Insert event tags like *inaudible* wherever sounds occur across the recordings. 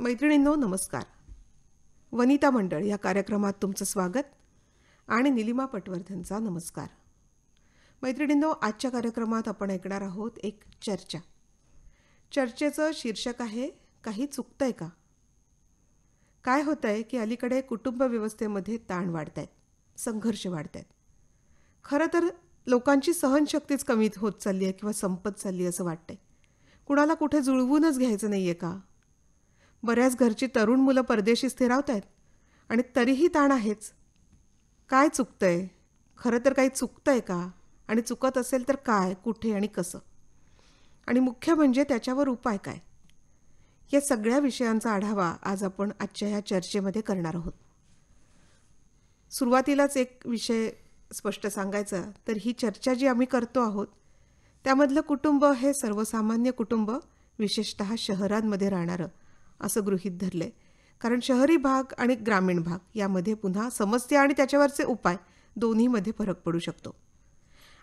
मैत्रिणींनो नमस्कार. वनिता मंडळ या कार्यक्रमात तुमचं स्वागत आणि निलिमा पटवर्धनचा नमस्कार. मैत्रिणींनो आजच्या कार्यक्रमात आपण ऐकणार आहोत एक चर्चा. चर्चेचं शीर्षक आहे काही चुकतंय का? काय होत आहे की अलीकडे कुटुंब व्यवस्थेमध्ये ताण वाढत आहेत संघर्ष वाढत आहेत खरं तर लोकांची सहनशक्तीच कमी होत चालली आहे किंवा संपत चालली असं वाटतंय. कुणाला कुठे जुळवूनच घ्यायचं नाही आहे का? बऱ्याच घरची तरुण मुलं परदेशी स्थिरावत आहेत आणि तरीही ताण आहेच. काय चुकतंय? खरं तर काही चुकतं आहे का? आणि चुकत असेल तर काय? कुठे? आणि कसं? आणि मुख्य म्हणजे त्याच्यावर उपाय काय? या सगळ्या विषयांचा आढावा आज आपण आजच्या ह्या चर्चेमध्ये करणार आहोत. सुरुवातीलाच एक विषय स्पष्ट सांगायचा तर ही चर्चा जी आम्ही करतो आहोत त्यामधलं कुटुंब हे सर्वसामान्य कुटुंब विशेषत शहरांमध्ये राहणारं असं गृहीत धरलंय कारण शहरी भाग आणि ग्रामीण भाग यामध्ये पुन्हा समस्या आणि त्याच्यावरचे उपाय दोन्हीमध्ये फरक पडू शकतो.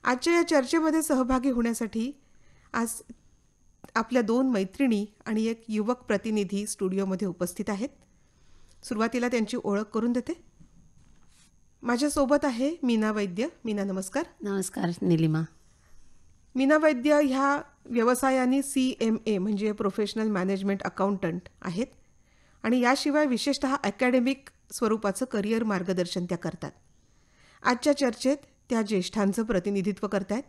आजच्या या चर्चेमध्ये सहभागी होण्यासाठी आज आपल्या दोन मैत्रिणी आणि एक युवक प्रतिनिधी स्टुडिओमध्ये उपस्थित आहेत. सुरुवातीला त्यांची ओळख करून देते. माझ्यासोबत आहे मीना वैद्य. मीना नमस्कार. नमस्कार निलिमा. मीना वैद्य ह्या व्यवसायाने सी एम ए म्हणजे प्रोफेशनल मॅनेजमेंट अकाउंटंट आहेत. आणि याशिवाय विशेषतः अकॅडमिक स्वरूपाचं करिअर मार्गदर्शन त्या करतात. आजच्या चर्चेत त्या ज्येष्ठांचं प्रतिनिधित्व करतायत.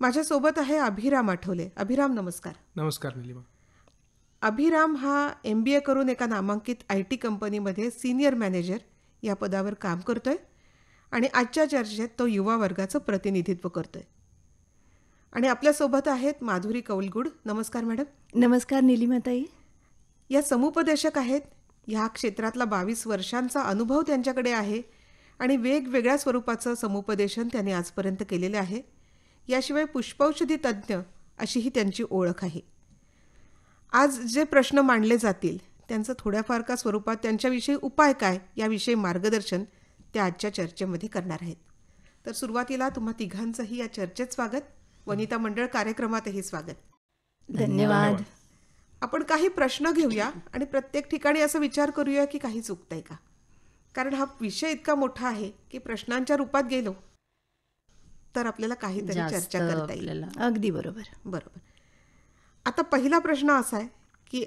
माझ्यासोबत आहे अभिराम आठवले. अभिराम नमस्कार. नमस्कार निलिमा. अभिराम हा एम बी ए करून एका नामांकित आय टी कंपनीमध्ये सिनियर मॅनेजर या पदावर काम करतोय. आणि आजच्या चर्चेत तो युवा वर्गाचं प्रतिनिधित्व करतोय. आणि आपल्यासोबत आहेत माधुरी कौलगुड. नमस्कार मॅडम. नमस्कार निलिमाताई या समुपदेशक आहेत. ह्या क्षेत्रातला बावीस वर्षांचा अनुभव त्यांच्याकडे आहे आणि वेगवेगळ्या स्वरूपाचं समुपदेशन त्यांनी आजपर्यंत केलेलं आहे. याशिवाय पुष्पौषधी तज्ज्ञ अशीही त्यांची ओळख आहे. आज जे प्रश्न मांडले जातील त्यांचं थोड्याफार का स्वरूपात त्यांच्याविषयी उपाय काय याविषयी मार्गदर्शन त्या आजच्या चर्चेमध्ये करणार आहेत. तर सुरुवातीला तुम्हा तिघांचंही या चर्चेत स्वागत. वनिता मंडळ कार्यक्रमातही स्वागत. धन्यवाद. आपण काही प्रश्न घेऊया आणि प्रत्येक ठिकाणी असं विचार करूया की काही चुकतंय का? कारण हा विषय इतका मोठा आहे की प्रश्नांच्या रूपात गेलो तर आपल्याला काहीतरी चर्चा करता येईल. अगदी बरोबर. बरोबर. आता पहिला प्रश्न असा आहे की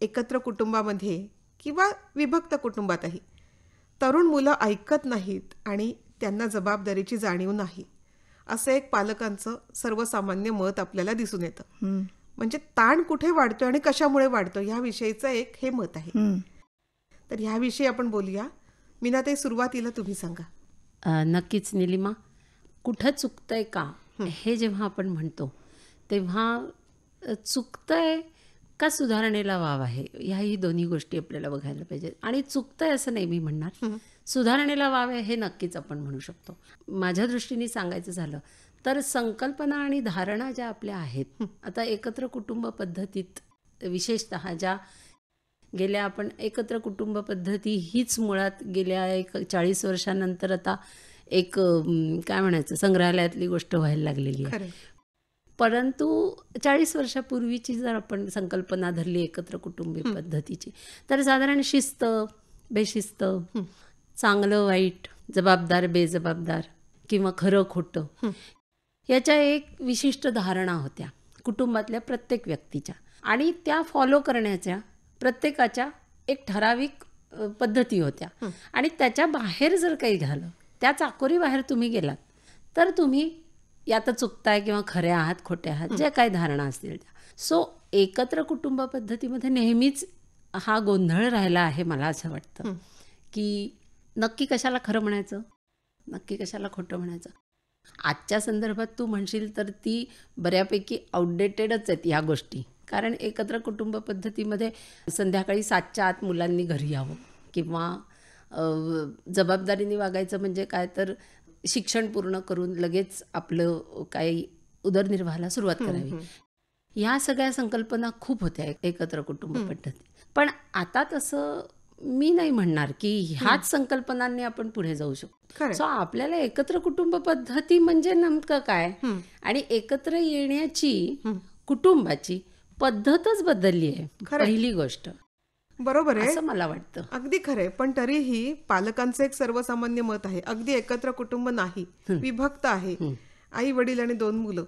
एकत्र कुटुंबामध्ये किंवा विभक्त कुटुंबातही तरुण मुलं ऐकत नाहीत आणि त्यांना जबाबदारीची जाणीव नाही. असं एक पालकांचं सर्वसामान्य मत आपल्याला दिसून येतं. म्हणजे ताण कुठे वाढतो आणि कशामुळे वाढतो ह्याविषयीचं एक हे मत आहे. हं. तर ह्याविषयी आपण बोलूया. मीना ते सुरुवातीला तुम्ही सांगा. नक्कीच निलिमा. कुठं चुकतंय का? हे जेव्हा आपण म्हणतो तेव्हा चुकतंय का सुधारणेला वाव आहे? ह्याही दोन्ही गोष्टी आपल्याला बघायला पाहिजेत. आणि चुकतंय असं नाही मी म्हणणार. सुधारणेला वाव आहे हे नक्कीच आपण म्हणू शकतो. माझ्या दृष्टीने सांगायचं झालं तर संकल्पना आणि धारणा ज्या आपल्या आहेत आता एकत्र कुटुंब पद्धतीत विशेषतः ज्या गेल्या आपण एकत्र कुटुंब पद्धती हीच मुळात गेल्या एक चाळीस वर्षानंतर आता एक काय म्हणायचं संग्रहालयातली गोष्ट व्हायला लागलेली आहे. परंतु चाळीस वर्षापूर्वीची जर आपण संकल्पना धरली एकत्र कुटुंबी पद्धतीची तर साधारण शिस्त बेशिस्त चांगलं वाईट जबाबदार बेजबाबदार किंवा खरं खोटं याच्या एक विशिष्ट धारणा होत्या कुटुंबातल्या प्रत्येक व्यक्तीच्या. आणि त्या फॉलो करण्याच्या प्रत्येकाच्या एक ठराविक पद्धती होत्या. आणि त्याच्या बाहेर जर काही झालं त्या चाकोरी बाहेर तुम्ही गेलात तर तुम्ही या तर चुकताय किंवा खऱ्या आहात खोट्या आहात ज्या काही धारणा असतील त्या. सो एकत्र कुटुंब पद्धतीमध्ये नेहमीच हा गोंधळ राहिला आहे मला असं वाटतं की नक्की कशाला खरं म्हणायचं? नक्की कशाला खोटं म्हणायचं? आजच्या संदर्भात तू म्हणशील तर ती बऱ्यापैकी आउटडेटेडच आहेत ह्या गोष्टी. कारण एकत्र कुटुंब पद्धतीमध्ये संध्याकाळी सातच्या आत मुलांनी घरी यावं. किंवा जबाबदारीने वागायचं म्हणजे काय? तर शिक्षण पूर्ण करून लगेच आपलं काही उदरनिर्वाहाला सुरुवात करावी. ह्या सगळ्या संकल्पना खूप होत्या एक- एकत्र कुटुंब पद्धती पण आता तसं मी नाही म्हणणार की ह्याच संकल्पनांनी आपण पुढे जाऊ शकतो. सो आपल्याला एकत्र कुटुंब पद्धती म्हणजे नेमकं काय. आणि एकत्र येण्याची कुटुंबाची पद्धतच बदलली आहे. पहिली गोष्ट. बरोबर आहे. असं मला वाटतं. अगदी खरंय. पण तरीही पालकांचं एक सर्वसामान्य मत आहे. अगदी एकत्र कुटुंब नाही. विभक्त आहे. आई वडील आणि दोन मुलं.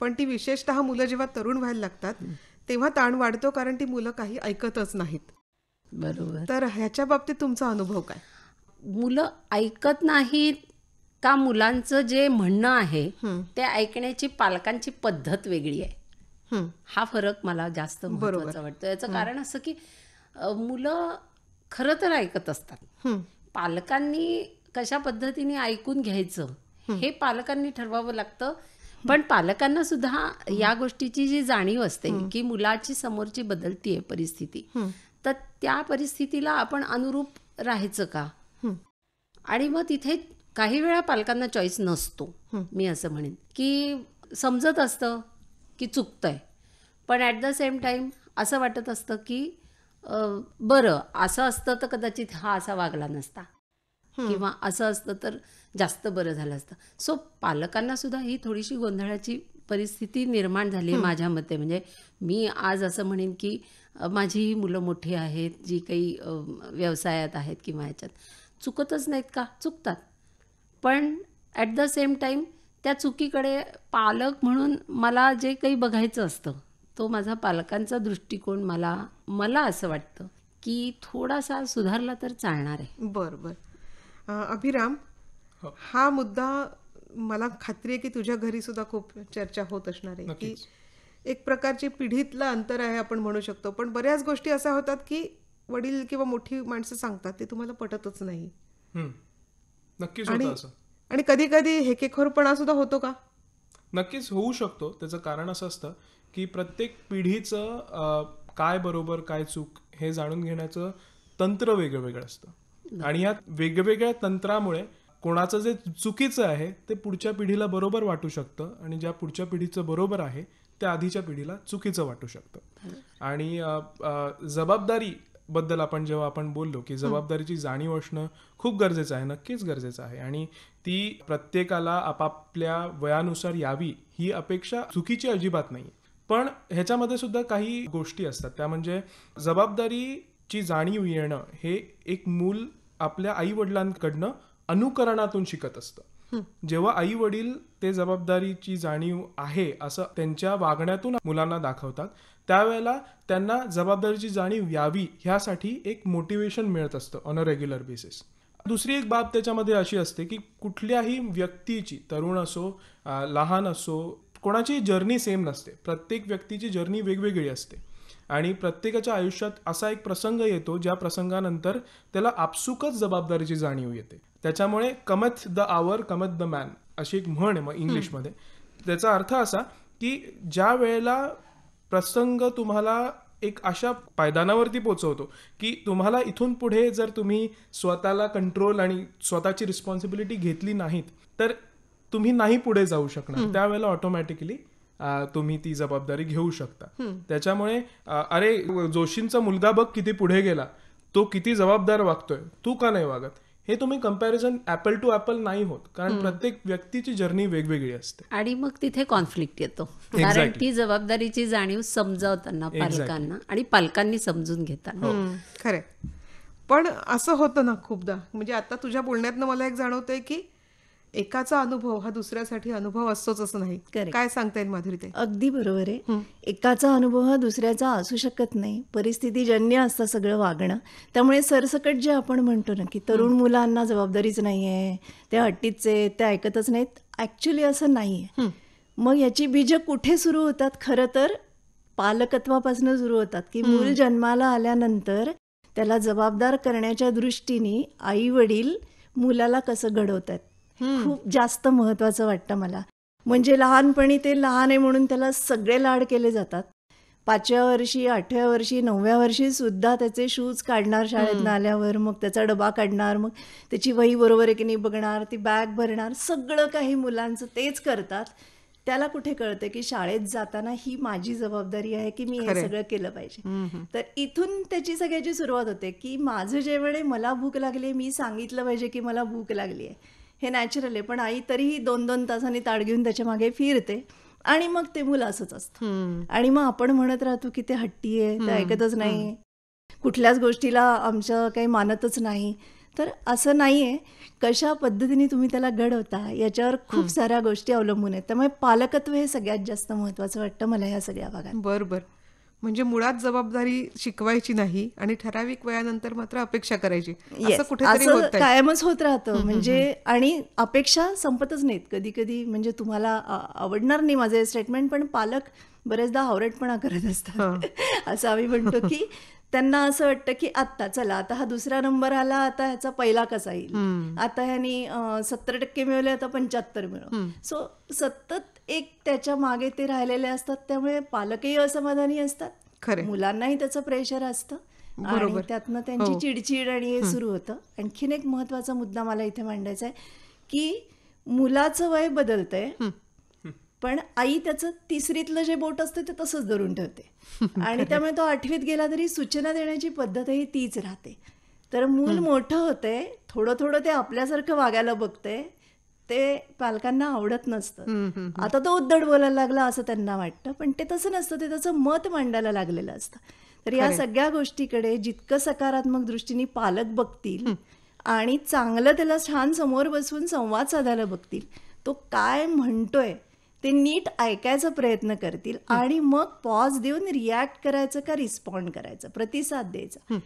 पण ती विशेषतः मुलं जेव्हा तरुण व्हायला लागतात तेव्हा ताण वाढतो कारण ती मुलं काही ऐकतच नाहीत. बरोबर. तर ह्याच्या बाबतीत तुमचा अनुभव काय? मुलं ऐकत नाहीत का मुलांचं जे म्हणणं आहे ते ऐकण्याची पालकांची पद्धत वेगळी आहे. हं, फरक मला जास्त महत्त्वाचा वाटतो याचं कारण असं की मुलं खरं तर ऐकत असतात. पालकांनी कशा पद्धतीने ऐकून घ्यायचं हे. पालकांनी ठरवावं लागतं. पण पालकांना सुद्धा या गोष्टीची जी जाणीव असते की मुलाची समोरची बदलतीये परिस्थिती तर त्या परिस्थितीला आपण अनुरूप राहायचं का. आणि मग तिथे काही वेळा पालकांना चॉईस नसतो. मी असं म्हणेन की समजत असतं की चुकतंय. पण ॲट द सेम टाईम असं वाटत असतं की बरं असं असतं तर कदाचित हा असा वागला नसता. किंवा असं असतं तर जास्त बरं झालं असतं. सो पालकांना सुद्धा ही थोडीशी गोंधळाची परिस्थिती निर्माण झाली माझ्या मते. म्हणजे मी आज असं म्हणेन की माझी ही मुलं मोठी आहेत जी काही व्यवसायात आहेत किंवा ह्याच्यात चुकतच नाहीत का? चुकतात. पण ॲट द सेम टाईम त्या चुकीकडे पालक म्हणून मला जे काही बघायचं असतं तो माझा पालकांचा दृष्टिकोन मला मला असं वाटतं की थोडासा सुधारला तर चालणार आहे. बर बर. अभिराम हा. मुद्दा मला खात्री आहे की तुझ्या घरी सुद्धा खूप चर्चा होत असणार आहे की एक प्रकारची पिढीतलं अंतर आहे आपण म्हणू शकतो. पण बऱ्याच गोष्टी अशा होतात की वडील किंवा मोठी माणसं सांगतात ते तुम्हाला पटतच नाही. हम्म. नक्कीच आणि कधी कधी हेकेखोरपणा सुद्धा होतो का? नक्कीच होऊ शकतो. त्याचं कारण असं असतं की प्रत्येक पिढीचं काय बरोबर काय चूक हे जाणून घेण्याचं तंत्र वेगळं वेगळं असतं. आणि या वेगवेगळ्या तंत्रामुळे कोणाचं जे चुकीचं आहे ते पुढच्या पिढीला बरोबर वाटू शकतं. आणि ज्या पुढच्या पिढीचं बरोबर आहे त्या आधीच्या पिढीला चुकीचं वाटू शकतं. आणि अं, अं, जबाबदारी बद्दल आपण जेव्हा आपण बोललो की जबाबदारीची जाणीव असणं खूप गरजेचं आहे नक्कीच गरजेचं आहे. आणि ती प्रत्येकाला आपापल्या वयानुसार यावी ही अपेक्षा चुकीची अजिबात नाही पण ह्याच्यामध्ये सुद्धा काही गोष्टी असतात. त्या म्हणजे जबाबदारीची जाणीव येणं हे एक मूल आपल्या आई वडिलांकडनं अनुकरणातून शिकत असतं. जेव्हा आई वडील ते जबाबदारीची जाणीव आहे असं त्यांच्या वागण्यातून मुलांना दाखवतात त्यावेळेला त्यांना जबाबदारीची जाणीव यावी ह्यासाठी एक मोटिवेशन मिळत असतं ऑन अ रेग्युलर बेसिस दुसरी एक बाब त्याच्यामध्ये अशी असते की कुठल्याही व्यक्तीची तरुण असो लहान असो कोणाची जर्नी सेम नसते. प्रत्येक व्यक्तीची जर्नी वेगवेगळी असते. आणि प्रत्येकाच्या आयुष्यात असा एक प्रसंग येतो ज्या प्रसंगानंतर त्याला आपसुकच जबाबदारीची जाणीव येते. त्याच्यामुळे cometh the hour cometh the man अशी एक म्हण आहे मग इंग्लिशमध्ये. त्याचा अर्थ असा की ज्या वेळेला प्रसंग तुम्हाला एक अशा पायदानावरती पोचवतो की तुम्हाला इथून पुढे जर तुम्ही स्वतःला कंट्रोल आणि स्वतःची रिस्पॉन्सिबिलिटी घेतली नाहीत तर तुम्ही नाही पुढे जाऊ शकणार. त्यावेळेला ऑटोमॅटिकली तुम्ही ती जबाबदारी घेऊ शकता. त्याच्यामुळे अरे जोशींचा मुलगा बघ किती पुढे गेला. तो किती जबाबदार वागतोय. तू का नाही वागत? हे तुम्ही कंपॅरिझन ऍपल टू ऍपल नाही होत कारण प्रत्येक व्यक्तीची जर्नी वेगवेगळी असते. आणि मग तिथे कॉन्फ्लिक्ट येतो. कारण ती जबाबदारीची जाणीव समजावताना पालकांना आणि पालकांनी समजून घेताना. हम्म, खरंय. पण असं होतं ना खूपदा. म्हणजे आता तुझ्या बोलण्यातनं मला एक जाणवतंय की एकाचा अनुभव हा दुसऱ्यासाठी अनुभव असतोच असं नाही. काय सांगता येईल माधुरी ते अगदी बरोबर आहे. एकाचा अनुभव हा दुसऱ्याचा असू शकत नाही. परिस्थितीजन्य असतं सगळं वागणं. त्यामुळे सरसकट जे आपण म्हणतो ना की तरुण मुलांना जबाबदारीच नाही आहे ते हट्टीचे ते ऐकतच नाहीत ॲक्च्युली असं नाही आहे मग याची बीजं कुठे सुरू होतात? खरं तर पालकत्वापासून सुरू होतात. की मूल जन्माला आल्यानंतर त्याला जबाबदार करण्याच्या दृष्टीने आई वडील मुलाला कसं घडवतात खूप जास्त महत्वाचं वाटतं मला. म्हणजे लहानपणी ते लहान आहे म्हणून त्याला सगळे लाड केले जातात. पाचव्या वर्षी आठव्या वर्षी नवव्या वर्षी सुद्धा त्याचे शूज काढणार शाळेतनं आल्यावर मग त्याचा डबा काढणार मग त्याची वही बरोबर आहे की नाही बघणार ती बॅग भरणार सगळं काही मुलांचं तेच करतात. त्याला कुठे कळतं की शाळेत जाताना ही माझी जबाबदारी आहे की मी हे सगळं केलं पाहिजे. तर इथून त्याची सगळ्याची सुरुवात होते की माझं जेवण आहे मला भूक लागली मी सांगितलं पाहिजे की मला भूक लागली आहे. हे नॅचरल आहे. पण आई तरीही दोन दोन तासांनी ताड घेऊन त्याच्यामागे फिरते. आणि मग ते मुलं असंच असतं. आणि मग आपण म्हणत राहतो की ते हट्टी आहे ते ऐकतच नाही कुठल्याच गोष्टीला आमचं काही मानतच नाही. तर असं नाही आहे कशा पद्धतीने तुम्ही त्याला घडवता याच्यावर खूप साऱ्या गोष्टी अवलंबून आहेत. त्यामुळे पालकत्व हे सगळ्यात जास्त महत्त्वाचं वाटतं मला ह्या सगळ्या भागात. बर बर म्हणजे मुळात जबाबदारी शिकवायची नाही आणि ठराविक वयानंतर मात्र अपेक्षा करायची. असं कुठेतरी कायमच होत राहतं. म्हणजे आणि अपेक्षा संपतच नाहीत. कधी कधी म्हणजे तुम्हाला आवडणार नाही माझं स्टेटमेंट पण पालक बरेचदा हावरटपणा करत असतात. *laughs* असं आम्ही म्हणतो की त्यांना असं वाटतं की आत्ता चला आता हा दुसरा नंबर आला आता ह्याचा पहिला कसा येईल? आता ह्यानी सत्तर टक्के मिळवले आता पंच्याहत्तर मिळव सो सतत एक त्याच्यामागे ते राहिलेले असतात त्यामुळे पालकही असमाधानी असतात. मुलांनाही त्याचं प्रेशर असतं. आणि त्यातनं त्यांची चिडचिड आणि हे सुरू होतं. आणखीन एक महत्त्वाचा मुद्दा मला इथे मांडायचा आहे की मुलाचं वय बदलतंय. पण आई त्याचं तिसरीतलं जे बोट असतं ते तसंच धरून ठेवते. *laughs* आणि त्यामुळे तो आठवीत गेला तरी सूचना देण्याची पद्धतही तीच राहते. तर मूल मोठं होतंय थोडं थोडं ते आपल्यासारखं वागायला बघतंय ते पालकांना आवडत नसतं. आता तो उद्धट बोलायला लागला असं त्यांना वाटतं पण ते तसं नसतं ते त्याचं मत मांडायला लागलेलं असतं. तर या सगळ्या गोष्टीकडे जितकं सकारात्मक दृष्टीने पालक बघतील आणि चांगलं त्याला छान समोर बसवून संवाद साधायला बघतील तो काय म्हणतोय ते नीट ऐकायचा प्रयत्न करतील आणि मग पॉज देऊन रिॲक्ट करायचं का रिस्पॉन्ड करायचं? प्रतिसाद द्यायचा.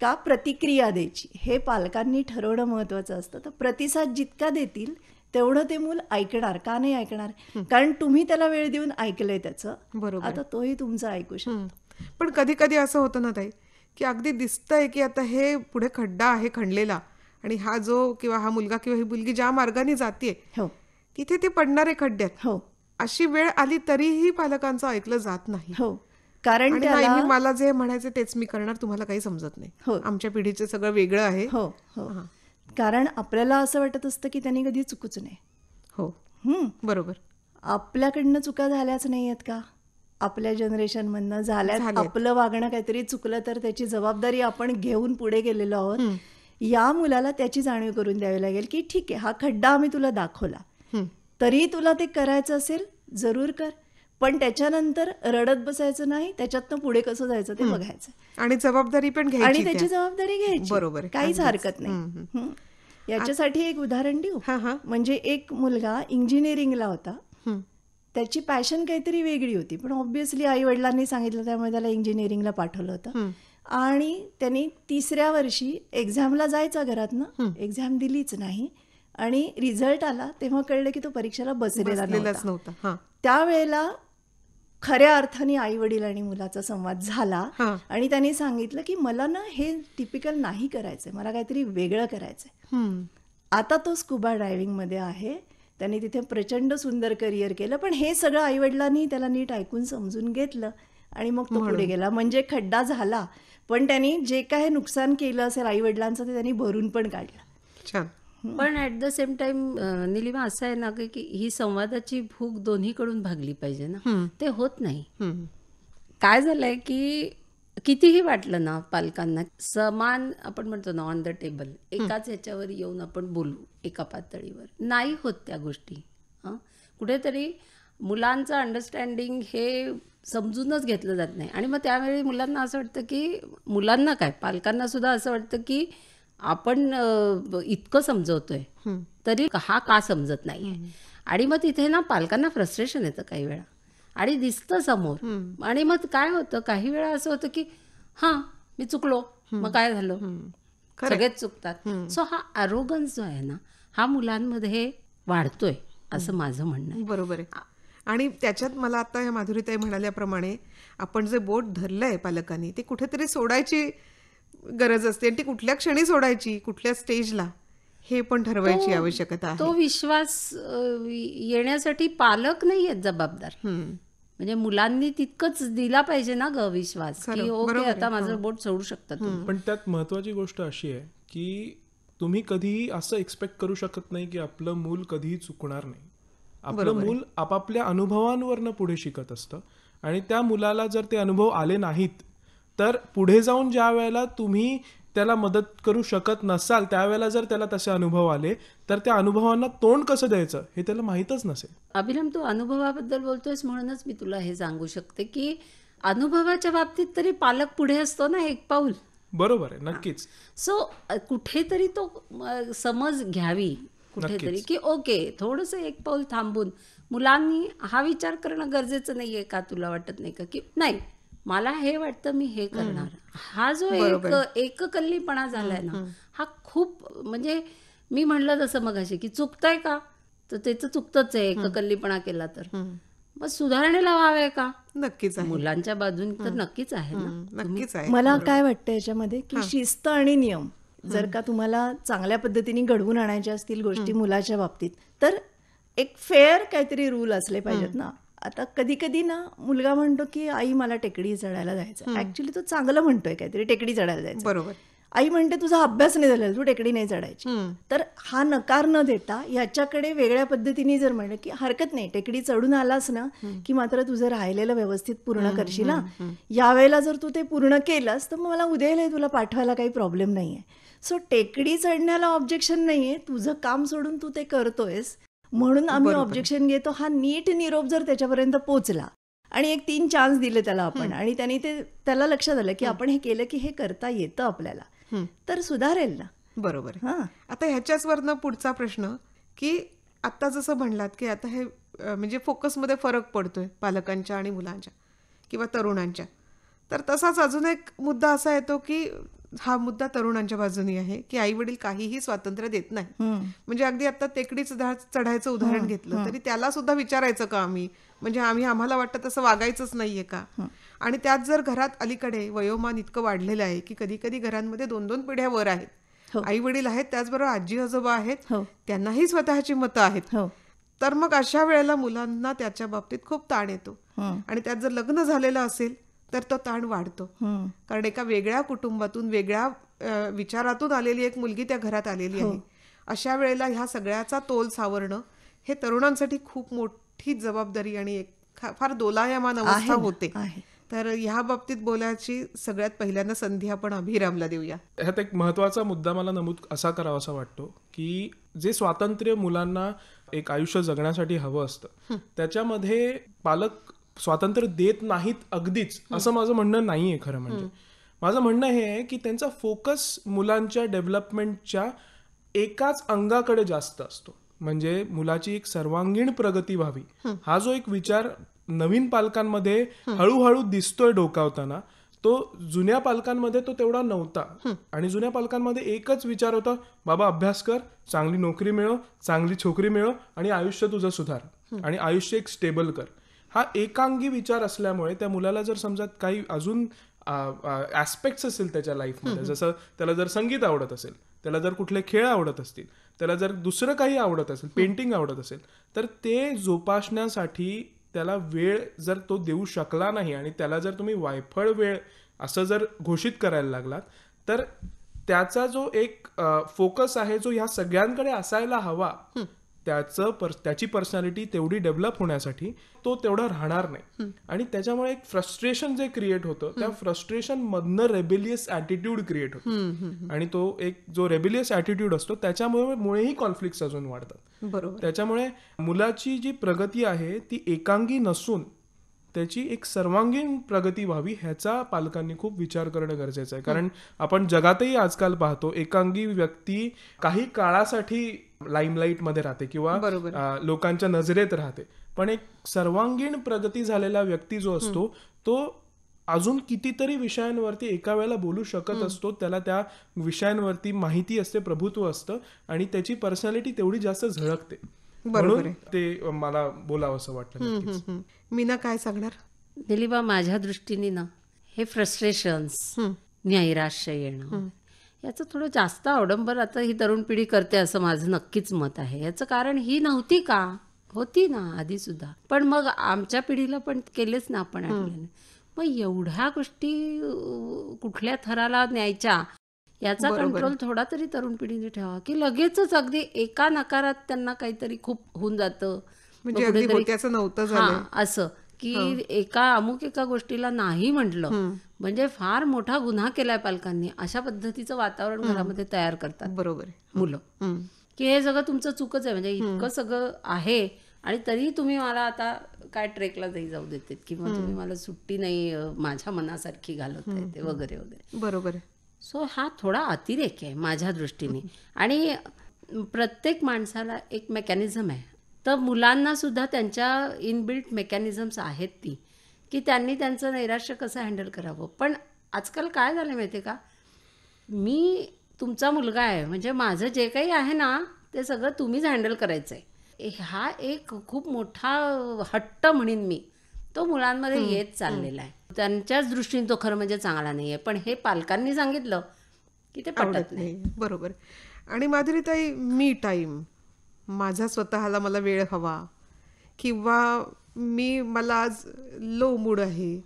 का प्रतिक्रिया द्यायची? हे पालकांनी ठरवणं महत्वाचं असतं. तर प्रतिसाद जितका देतील तेवढं ते मूल ऐकणार का नाही ऐकणार? कारण तुम्ही त्याला वेळ देऊन ऐकलंय त्याचं. बरोबर. आता तोही तुमचं ऐकू शकतो. पण कधी कधी असं होतं ना ताई की अगदी दिसतंय की आता हे पुढे खड्डा आहे खणलेला आणि हा जो किंवा हा मुलगा किंवा ही मुलगी ज्या मार्गाने जाते हो. तिथे ते पडणारे खड्ड्यात. हो. अशी वेळ आली तरीही पालकांचं ऐकलं जात नाही. हो. कारण मला जे म्हणायचं तेच मी करणार तुम्हाला काही समजत नाही. हो. आमच्या पिढीचं सगळं वेगळं आहे. हो हो. कारण आपल्याला असं वाटत असतं की त्यांनी कधी चुकूच नाही. हो. बरोबर. आपल्याकडनं चुका झाल्याच नाही आहेत का? आपल्या जनरेशनमधनं झाल्यात. आपलं वागणं काहीतरी चुकलं तर त्याची जबाबदारी आपण घेऊन पुढे गेलेलो आहोत. या मुलाला त्याची जाणीव करून द्यावी लागेल की ठीक आहे हा खड्डा आम्ही तुला दाखवला. हं. तरी तुला ते करायचं असेल जरूर कर पण त्याच्यानंतर रडत बसायचं नाही त्याच्यातनं पुढे कसं जायचं ते बघायचं आणि जबाबदारी पण आणि घ्यायची त्याची त्या. जबाबदारी घ्यायची बरोबर. काहीच. हरकत नाही. याच्यासाठी एक उदाहरण देऊ हा, हा. म्हणजे एक मुलगा इंजिनिअरिंगला होता. त्याची पॅशन काहीतरी वेगळी होती पण ऑब्व्हियसली आई वडिलांनी सांगितलं त्यामुळे त्याला इंजिनिअरिंगला पाठवलं होतं आणि त्यांनी तिसऱ्या वर्षी एक्झामला जायचा घरातनं एक्झाम दिलीच नाही आणि रिझल्ट आला तेव्हा कळलं की तो परीक्षेला बसलेला नव्हता. त्यावेळेला खऱ्या अर्थाने आई वडील आणि मुलाचा संवाद झाला. आणि त्यांनी सांगितलं की मला ना हे टिपिकल नाही करायचंय मला काहीतरी वेगळं करायचंय. आता तो स्कुबा ड्रायव्हिंगमध्ये आहे. त्यांनी तिथे प्रचंड सुंदर करिअर केलं पण हे सगळं आईवडिलांनी त्याला नीट ऐकून समजून घेतलं आणि मग तो पुढे गेला. म्हणजे खड्डा झाला पण त्यांनी जे काय नुकसान केलं असेल आईवडिलांचं ते त्यांनी भरून पण काढलं. छान. पण at the same time Nilima असं आहे ना की ही संवादाची भूक दोन्हीकडून भागली पाहिजे ना. ते होत नाही. काय झालंय की कितीही वाटलं ना पालकांना समान आपण म्हणतो ना ऑन द टेबल एकाच ह्याच्यावर येऊन आपण बोलू एका पातळीवर. नाही होत त्या गोष्टी? कुठेतरी मुलांचं अंडरस्टँडिंग हे समजूनच घेतलं जात नाही. आणि मग त्यावेळी मुलांना असं वाटतं की मुलांना काय पालकांना सुद्धा असं वाटतं की आपण इतकं समजवतोय तरी हा का समजत नाही आणि मग तिथे ना पालकांना फ्रस्ट्रेशन येतं काही वेळा. आणि दिसतं समोर. आणि मग काय होतं काही वेळा असं होतं की हां मी चुकलो. मग काय झालं? सगळेच चुकतात. सो हा अरोगन्स जो आहे ना हा मुलांमध्ये वाढतोय असं माझं म्हणणं आहे. बरोबर आहे. आणि त्याच्यात मला आता ह्या माधुरीताई म्हणाल्याप्रमाणे आपण जे बोट धरलंय पालकांनी ते कुठेतरी सोडायची गरज असते. आणि ती कुठल्या क्षणी सोडायची? कुठल्या स्टेजला? हे पण ठरवायची आवश्यकता आहे. तो विश्वास येण्यासाठी पालक नाही आहेत जबाबदार. म्हणजे मुलांनी तितकंच दिला पाहिजे ना ग विश्वास की ओके आता माझं बोट सोडू शकता तुम्ही. पण त्यात महत्वाची गोष्ट अशी आहे की तुम्ही कधीही असं एक्सपेक्ट करू शकत नाही की आपलं मूल कधीही चुकणार नाही. आपलं मूल आपापल्या अनुभवांवरनं पुढे शिकत असतं. आणि त्या मुलाला जर ते अनुभव आले नाहीत तर पुढे जाऊन ज्या वेळेला तुम्ही त्याला मदत करू शकत नसाल त्यावेळेला जर त्याला तसे अनुभव आले तर त्या अनुभवांना तोंड कसं द्यायचं हे त्याला माहीतच नसेल. अभिनम तू अनुभवाबद्दल बोलतोयस म्हणूनच मी तुला हे सांगू शकते की अनुभवाच्या बाबतीत तरी पालक पुढे असतो ना एक पाऊल? बरोबर आहे नक्कीच. सो कुठेतरी तो समज घ्यावी कुठेतरी की ओके थोडंसं एक पाऊल थांबून मुलांनी हा विचार करणं गरजेचं नाहीये का? तुला वाटत नाही का की नाही मला हे वाटतं मी हे करणार. हा जो एक एककल्लीपणा झालाय ना हा खूप म्हणजे मी म्हणलं तसं मग की चुकतंय का? तर त्याचं चुकतंच आहे एककल्लीपणा केला तर. मग सुधारणेला व्हावे का? नक्कीच आहे. मुलांच्या बाजून तर नक्कीच आहे ना. नक्कीच आहे. मला काय वाटतं याच्यामध्ये की शिस्त आणि नियम जर का तुम्हाला चांगल्या पद्धतीने घडवून आणायच्या असतील गोष्टी मुलाच्या बाबतीत तर एक फेअर काहीतरी रूल असले पाहिजेत ना. आता कधी कधी ना मुलगा म्हणतो की आई मला टेकडी चढायला जायचं ऍक्च्युली तो चांगलं म्हणतोय काहीतरी टेकडी चढायला जायचं बरोबर. आई म्हणते तुझा अभ्यास नाही झालेला तू टेकडी नाही चढायची तर हा नकार न देता याच्याकडे वेगळ्या पद्धतीने जर म्हणलं की हरकत नाही टेकडी चढून आलास ना की मात्र तुझं राहिलेलं व्यवस्थित पूर्ण करशील ना? यावेळेला जर तू ते पूर्ण केलंस तर मला उद्याला तुला पाठवायला काही प्रॉब्लेम नाहीये. सो टेकडी चढण्याला ऑब्जेक्शन नाहीये तुझं काम सोडून तू ते करतोयस. म्हणून आम्ही ऑब्जेक्शन घेतो. हा नीट निरोप जर त्याच्यापर्यंत पोचला आणि एक तीन चान्स दिले त्याला आपण आणि त्यांनी ते त्याला लक्षात आलं की आपण हे केलं की हे करता येतं आपल्याला तर सुधारेल ना. बरोबर. हा. आता ह्याच्याच वरनं पुढचा प्रश्न की आता जसं म्हणलात की आता हे म्हणजे फोकसमध्ये फरक पडतोय पालकांच्या आणि मुलांच्या किंवा तरुणांच्या. तर तसाच अजून एक मुद्दा असा येतो की हा मुद्दा तरुणांच्या बाजूनी आहे की आई वडील काहीही स्वातंत्र्य देत नाही. म्हणजे अगदी आता टेकडी चढा- चढायचं उदाहरण घेतलं तरी त्याला सुद्धा विचारायचं का आम्ही? म्हणजे आम्ही आम्हाला वाटतं तसं वागायचंच नाहीये का? आणि त्यात जर घरात अलीकडे वयोमान इतकं वाढलेलं आहे की कधी कधी घरांमध्ये दोन दोन पिढ्या वर आहेत. आई वडील आहेत त्याचबरोबर आजी आजोबा आहेत हो. त्यांनाही स्वतःची मतं आहेत. हो. तर मग अशा वेळेला मुलांना त्याच्या बाबतीत खूप ताण येतो. हं. आणि त्यात जर लग्न झालेलं असेल तर तो ताण वाढतो. कारण एका वेगळ्या कुटुंबातून वेगळ्या विचारातून आलेली एक मुलगी त्या घरात आलेली हो. आहे अशा वेळेला ह्या सगळ्याचा तोल सावरणं हे तरुणांसाठी खूप मोठी जबाबदारी आणि एक फार दोलायमान अवस्था होते आहे. तर ह्या बाबतीत बोलायची सगळ्यात पहिल्यांदा संधी आपण अभिरामला देऊया ह्यात एक महत्त्वाचा मुद्दा मला नमूद असा करावासा वाटतो की जे स्वातंत्र्य मुलांना एक आयुष्य जगण्यासाठी हवं असतं त्याच्यामध्ये पालक स्वातंत्र्य देत नाहीत अगदीच असं माझं म्हणणं नाहीये खरं म्हणजे. माझं म्हणणं हे आहे की त्यांचा फोकस मुलांच्या डेव्हलपमेंटच्या एकाच अंगाकडे जास्त असतो. म्हणजे मुलाची एक सर्वांगीण प्रगती व्हावी. हा. जो एक विचार नवीन पालकांमध्ये हळूहळू दिसतोय डोकावताना तो जुन्या पालकांमध्ये तो तेवढा नव्हता. आणि जुन्या पालकांमध्ये एकच विचार होता बाबा अभ्यास कर चांगली नोकरी मिळव चांगली छोकरी मिळव आणि आयुष्य तुझं सुधार आणि आयुष्य एक स्टेबल कर. हा एकांगी विचार असल्यामुळे त्या मुलाला जर समजा काही अजून ऍस्पेक्ट्स असेल त्याच्या लाईफमध्ये जसं त्याला जर संगीत आवडत असेल त्याला जर कुठले खेळ आवडत असतील त्याला जर दुसरं काही आवडत असेल पेंटिंग आवडत असेल तर ते जोपासण्यासाठी त्याला वेळ जर तो देऊ शकला नाही आणि त्याला जर तुम्ही वायफळ वेळ असं जर घोषित करायला लागलात तर त्याचा जो एक फोकस आहे जो ह्या सगळ्यांकडे असायला हवा त्याचं पर- त्याची पर्सनॅलिटी तेवढी डेव्हलप होण्यासाठी तो तेवढा राहणार नाही. आणि त्याच्यामुळे एक फ्रस्ट्रेशन जे क्रिएट होतं त्या फ्रस्ट्रेशन मधनं रेबिलियस ऍटिट्यूड क्रिएट होतं. आणि तो एक जो रेबिलियस ऍटिट्यूड असतो त्याच्यामुळे मुळेही कॉन्फ्लिक्ट अजून वाढतात. बरोबर. त्याच्यामुळे मुलाची जी प्रगती आहे ती एकांगी नसून त्याची एक सर्वांगीण प्रगती व्हावी ह्याचा पालकांनी खूप विचार करणं गरजेचं आहे. कारण आपण जगातही आजकाल पाहतो एकांगी व्यक्ती काही काळासाठी लाईमलाईटमध्ये राहते किंवा लोकांच्या नजरेत राहते. पण एक सर्वांगीण प्रगती झालेला व्यक्ती जो असतो तो अजून कितीतरी विषयांवरती एका वेळेला बोलू शकत असतो. त्याला त्या विषयांवरती माहिती असते प्रभुत्व असतं आणि त्याची पर्सनॅलिटी तेवढी जास्त झळकते. बरोबर म्हणून ते मला बोलावं असं वाटलं हम्म. मीना काय सांगणार? दिलीबा माझ्या दृष्टीने ना हे फ्रस्ट्रेशन्स नैराश्य येणं याचं थोडं जास्त अवडंबर आता ही तरुण पिढी करते असं माझं नक्कीच मत आहे. याचं कारण ही नव्हती का? होती ना आधी सुद्धा. पण मग आमच्या पिढीला पण केलेच ना आपण मग एवढ्या गोष्टी कुठल्या थराला न्यायच्या याचा कंट्रोल थोडा तरी तरुण पिढीने ठेवा की लगेचच अगदी एका नकारात त्यांना काहीतरी खूप होऊन जातं. म्हणजे असं. की एका अमुक एका गोष्टीला नाही म्हटलं म्हणजे फार मोठा गुन्हा केलाय पालकांनी अशा पद्धतीचं वातावरण घरामध्ये तयार करतात बरोबर आहे. मुलं. की हे सगळं तुमचं चुकच आहे म्हणजे इतकं सगळं आहे आणि तरी तुम्ही मला आता काय ट्रेकला नाही जाऊ देतात किंवा तुम्ही मला सुट्टी नाही माझ्या मनासारखी घालत आहे ते वगैरे वगैरे. बरोबर आहे. सो हा थोडा अतिरेक आहे माझ्या दृष्टीने. आणि प्रत्येक माणसाला एक मेकॅनिझम आहे. तर मुलांना सुद्धा त्यांच्या इनबिल्ट मेकॅनिझम्स आहेत ती की त्यांनी त्यांचं नैराश्य कसं हँडल करावं. पण आजकाल काय झालं माहिती आहे का? मी तुमचा मुलगा आहे म्हणजे माझं जे काही आहे ना ते सगळं तुम्हीच हँडल करायचं आहे हा एक खूप मोठा हट्ट म्हणीन मी. तो मुलांमध्ये येत चाललेला आहे. त्यांच्याच दृष्टीने तो खरं म्हणजे चांगला नाही आहे पण हे पालकांनी सांगितलं की ते पटत नाही. बरोबर. आणि माधुरीताई मी टाईम माझा स्वतःला मला वेळ हवा. किंवा मी मला आज लो मूड आहे.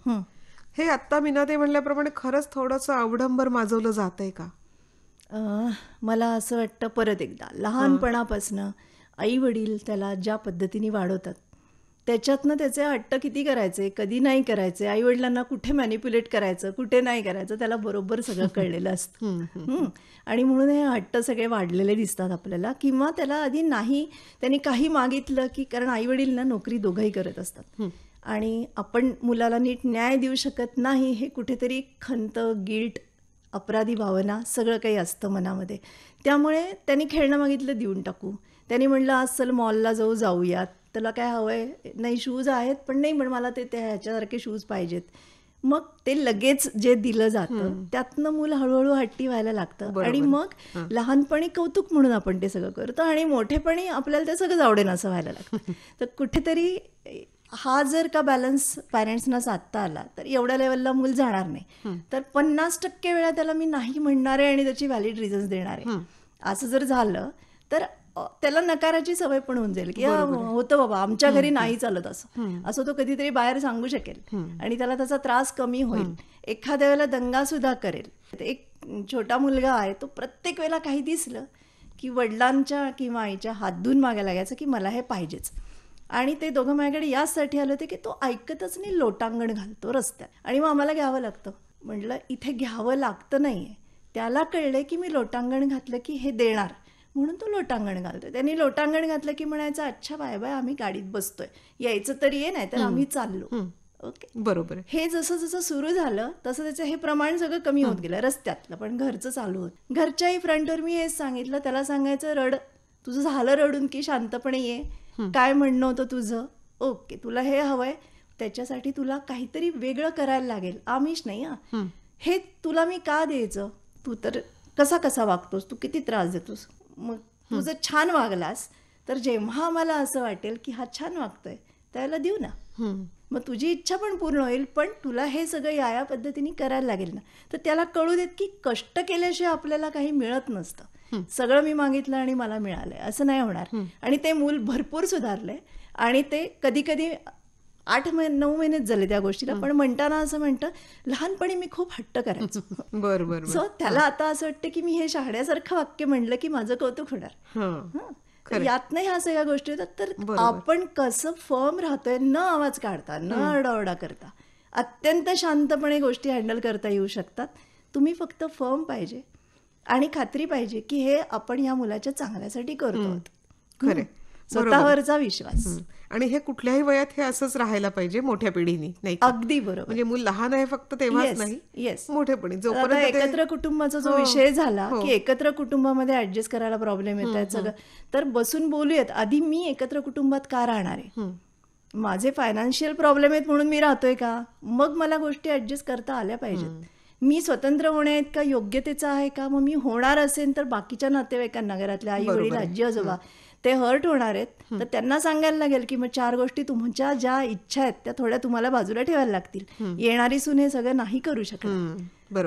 हे. आत्ता मीनाते म्हणल्याप्रमाणे खरंच थोडंसं अवडंबर माजवलं जात आहे का मला असं वाटतं परत एकदा लहानपणापासनं आई वडील त्याला ज्या पद्धतीने वाढवतात त्याच्यातनं त्याचे हट्ट किती करायचे कधी नाही करायचे आई वडिलांना कुठे मॅनिप्युलेट करायचं कुठे नाही करायचं त्याला बरोबर सगळं *laughs* कळलेलं असतं. आणि म्हणून हे हट्ट सगळे वाढलेले दिसतात आपल्याला. किंवा त्याला आधी नाही त्यांनी काही मागितलं की कारण आई वडील ना नोकरी दोघंही करत असतात. आणि आपण मुलाला नीट न्याय देऊ शकत नाही हे कुठेतरी खंत गिल्ट अपराधी भावना सगळं काही असतं मनामध्ये. त्यामुळे त्यांनी खेळणं मागितलं देऊन टाकू. त्यांनी म्हणलं आज चल मॉलला जाऊ जाऊयात. त्याला काय हवं आहे नाही शूज आहेत. पण नाही पण मला ते त्या ह्याच्यासारखे शूज पाहिजेत. मग ते लगेच जे दिलं जातं त्यातनं मूल हळूहळू हट्टी व्हायला लागतं. आणि मग लहानपणी कौतुक म्हणून आपण ते सगळं करतो आणि मोठेपणी आपल्याला ते सगळं आवडेन असं व्हायला लागतं. *laughs* तर कुठेतरी हा जर का बॅलन्स पॅरेंट्सना साधता आला तर एवढ्या लेवलला मूल जाणार नाही. तर पन्नास टक्के वेळा त्याला मी नाही म्हणणार आहे आणि त्याची व्हॅलिड रिझन्स देणार आहे. असं जर झालं तर त्याला नकाराची सवय पण होऊन जाईल की "हा, होतं बाबा आमच्या घरी नाही चालत असं. असं तो कधीतरी बाहेर सांगू शकेल. आणि त्याला त्याचा त्रास कमी होईल. एखाद्या वेळेला दंगा सुद्धा करेल. एक छोटा मुलगा आहे तो प्रत्येक वेळेला काही दिसलं की वडिलांच्या किंवा आईच्या हात धुवून मागायला लागायचं की मला हे पाहिजेच. आणि ते दोघं माझ्याकडे याचसाठी आले होते की तो ऐकतच नाही लोटांगण घालतो रस्त्यात. आणि मग आम्हाला घ्यावं लागतं. म्हटलं इथे घ्यावं लागतं नाहीये. त्याला कळले की मी लोटांगण घातलं की हे देणार. म्हणून तो लोटांगण घालतोय. त्यांनी लोटांगण घातलं की म्हणायचं अच्छा बाय बाय आम्ही गाडीत बसतोय. यायचं तरी ये नाही तर आम्ही चाललो. ओके. बरोबर हे जसं जसं सुरू झालं तसं त्याचं हे प्रमाण सगळं कमी होत गेलं रस्त्यातलं. पण घरचं चालू होत. घरच्याही फ्रंटवर मी हेच सांगितलं त्याला सांगायचं रड तुझं झालं रडून की शांतपणे ये. काय म्हणणं होतं तुझं? ओके तुला हे हवंय त्याच्यासाठी तुला काहीतरी वेगळं करायला लागेल. आमिष नाही हा. हे तुला मी का द्यायचं? तू तर कसा कसा वागतोस? तू किती त्रास देतोस? मग तू जर छान वागलास तर जेव्हा मला असं वाटेल की हा छान वागतोय त्याला देऊ ना. मग तुझी इच्छा पण पूर्ण होईल पण तुला हे सगळं या या पद्धतीने करायला लागेल ना. तर त्याला कळू देत की कष्ट केल्याशिवाय आपल्याला काही मिळत नसतं. सगळं मी मागितलं आणि मला मिळालंय असं नाही होणार. आणि ते मूल भरपूर सुधारलंय. आणि ते कधी कधी आठ महिने नऊ महिनेच झाले त्या गोष्टीला. पण म्हणताना असं म्हणतं लहानपणी मी खूप हट्ट करायचो. *laughs* बर बर सो त्याला आता असं वाटतं की मी हे शहाण्यासारखं वाक्य म्हणलं की माझं कौतुक होणार. हां. हं. तर यातनं ह्या सगळ्या गोष्टी होतात. तर आपण कसं फर्म राहतोय न आवाज काढता न आरडाओरडा करता अत्यंत शांतपणे गोष्टी हँडल करता येऊ शकतात. तुम्ही फक्त फर्म पाहिजे आणि खात्री पाहिजे की हे आपण या मुलाच्या चांगल्यासाठी करतो आहोत. खरे. स्वतःवरचा विश्वास. आणि हे कुठल्याही वयात हे असंच राहायला पाहिजे मोठ्या पिढीने नाही? अगदी बरोबर. म्हणजे मूल लहान आहे फक्त तेव्हाच नाही yes. मोठेपणी जोपर्यंत एकत्र कुटुंबाचा जो हो, विषय झाला हो. की एकत्र कुटुंबामध्ये ऍडजस्ट करायला प्रॉब्लेम येत आहेत सगळं तर बसून बोलूयात. आधी मी एकत्र कुटुंबात का राहणार आहे? माझे फायनान्शियल प्रॉब्लेम आहेत म्हणून मी राहतोय का? मग मला गोष्टी ऍडजस्ट करता आल्या पाहिजेत. मी स्वतंत्र होणे आहेत का? योग्यतेचा आहे का? मग मी होणार असेल तर बाकीच्या नातेवाईकांना घरातल्या आई वडील आजी आजोबा ते हर्ट होणार आहेत तर त्यांना सांगायला लागेल की मग चार गोष्टी तुमच्या ज्या इच्छा आहेत त्या थोड्या तुम्हाला बाजूला ठेवायला लागतील. येणारी सून हे सगळं नाही करू शकत.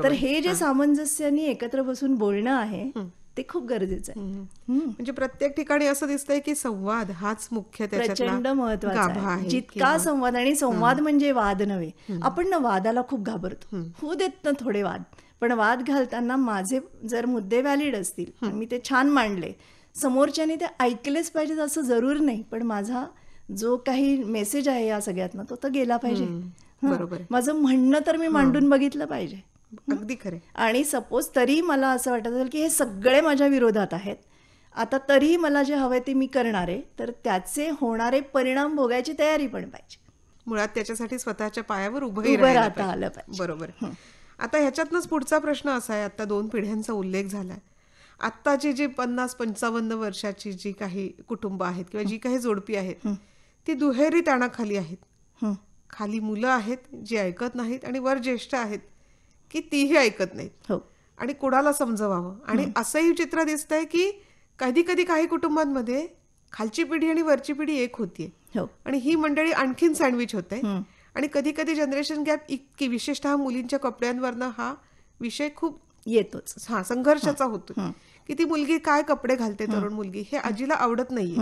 तर हे जे सामंजस्याने एकत्र बसून बोलणं आहे ते खूप गरजेचं आहे. म्हणजे प्रत्येक ठिकाणी असं दिसतंय की संवाद हाच मुख्य प्रचंड महत्त्वाचा आहे. जितका संवाद आणि संवाद म्हणजे वाद नव्हे. आपण ना वादाला खूप घाबरतो. होऊ देत ना थोडे वाद. पण वाद घालताना माझे जर मुद्दे व्हॅलिड असतील मी ते छान मांडले समोरच्याने ते ऐकलेच पाहिजेत असं जरूर नाही पण माझा जो काही मेसेज आहे या सगळ्यातनं तो तर गेला पाहिजे. माझं म्हणणं तर मी मांडून बघितलं पाहिजे. अगदी खरे आणि सपोज तरी मला असं वाटत असेल की हे सगळे माझ्या विरोधात आहेत. आता तरी मला जे हवंय ते मी करणार आहे तर त्याचे होणारे परिणाम भोगायची तयारी पण पाहिजे. मुळात त्याच्यासाठी स्वतःच्या पायावर उभं राहता. आलं पाहिजे. बरोबर आता ह्याच्यातनंच पुढचा प्रश्न असा आहे आता दोन पिढ्यांचा उल्लेख झालाय. आत्ताची जी पन्नास पंचावन्न वर्षाची जी काही कुटुंब आहेत किंवा जी काही जोडपी आहेत ती दुहेरी ताणाखाली आहेत. खाली मुलं आहेत जी ऐकत नाहीत आणि वर ज्येष्ठ आहेत की तीही ऐकत नाहीत. हो. आणि कोणाला समजवावं? आणि असंही चित्र दिसतंय की कधी कधी काही कुटुंबांमध्ये खालची पिढी आणि वरची पिढी एक होतीये. हो. आणि ही मंडळी आणखीन सँडविच होते. आणि कधी कधी जनरेशन गॅप इतकी विशेषतः मुलींच्या कपड्यांवरनं हा विषय खूप येतोच. हा संघर्षाचा होतो की ती मुलगी काय कपडे घालते तरुण मुलगी? हे आजीला आवडत नाहीये.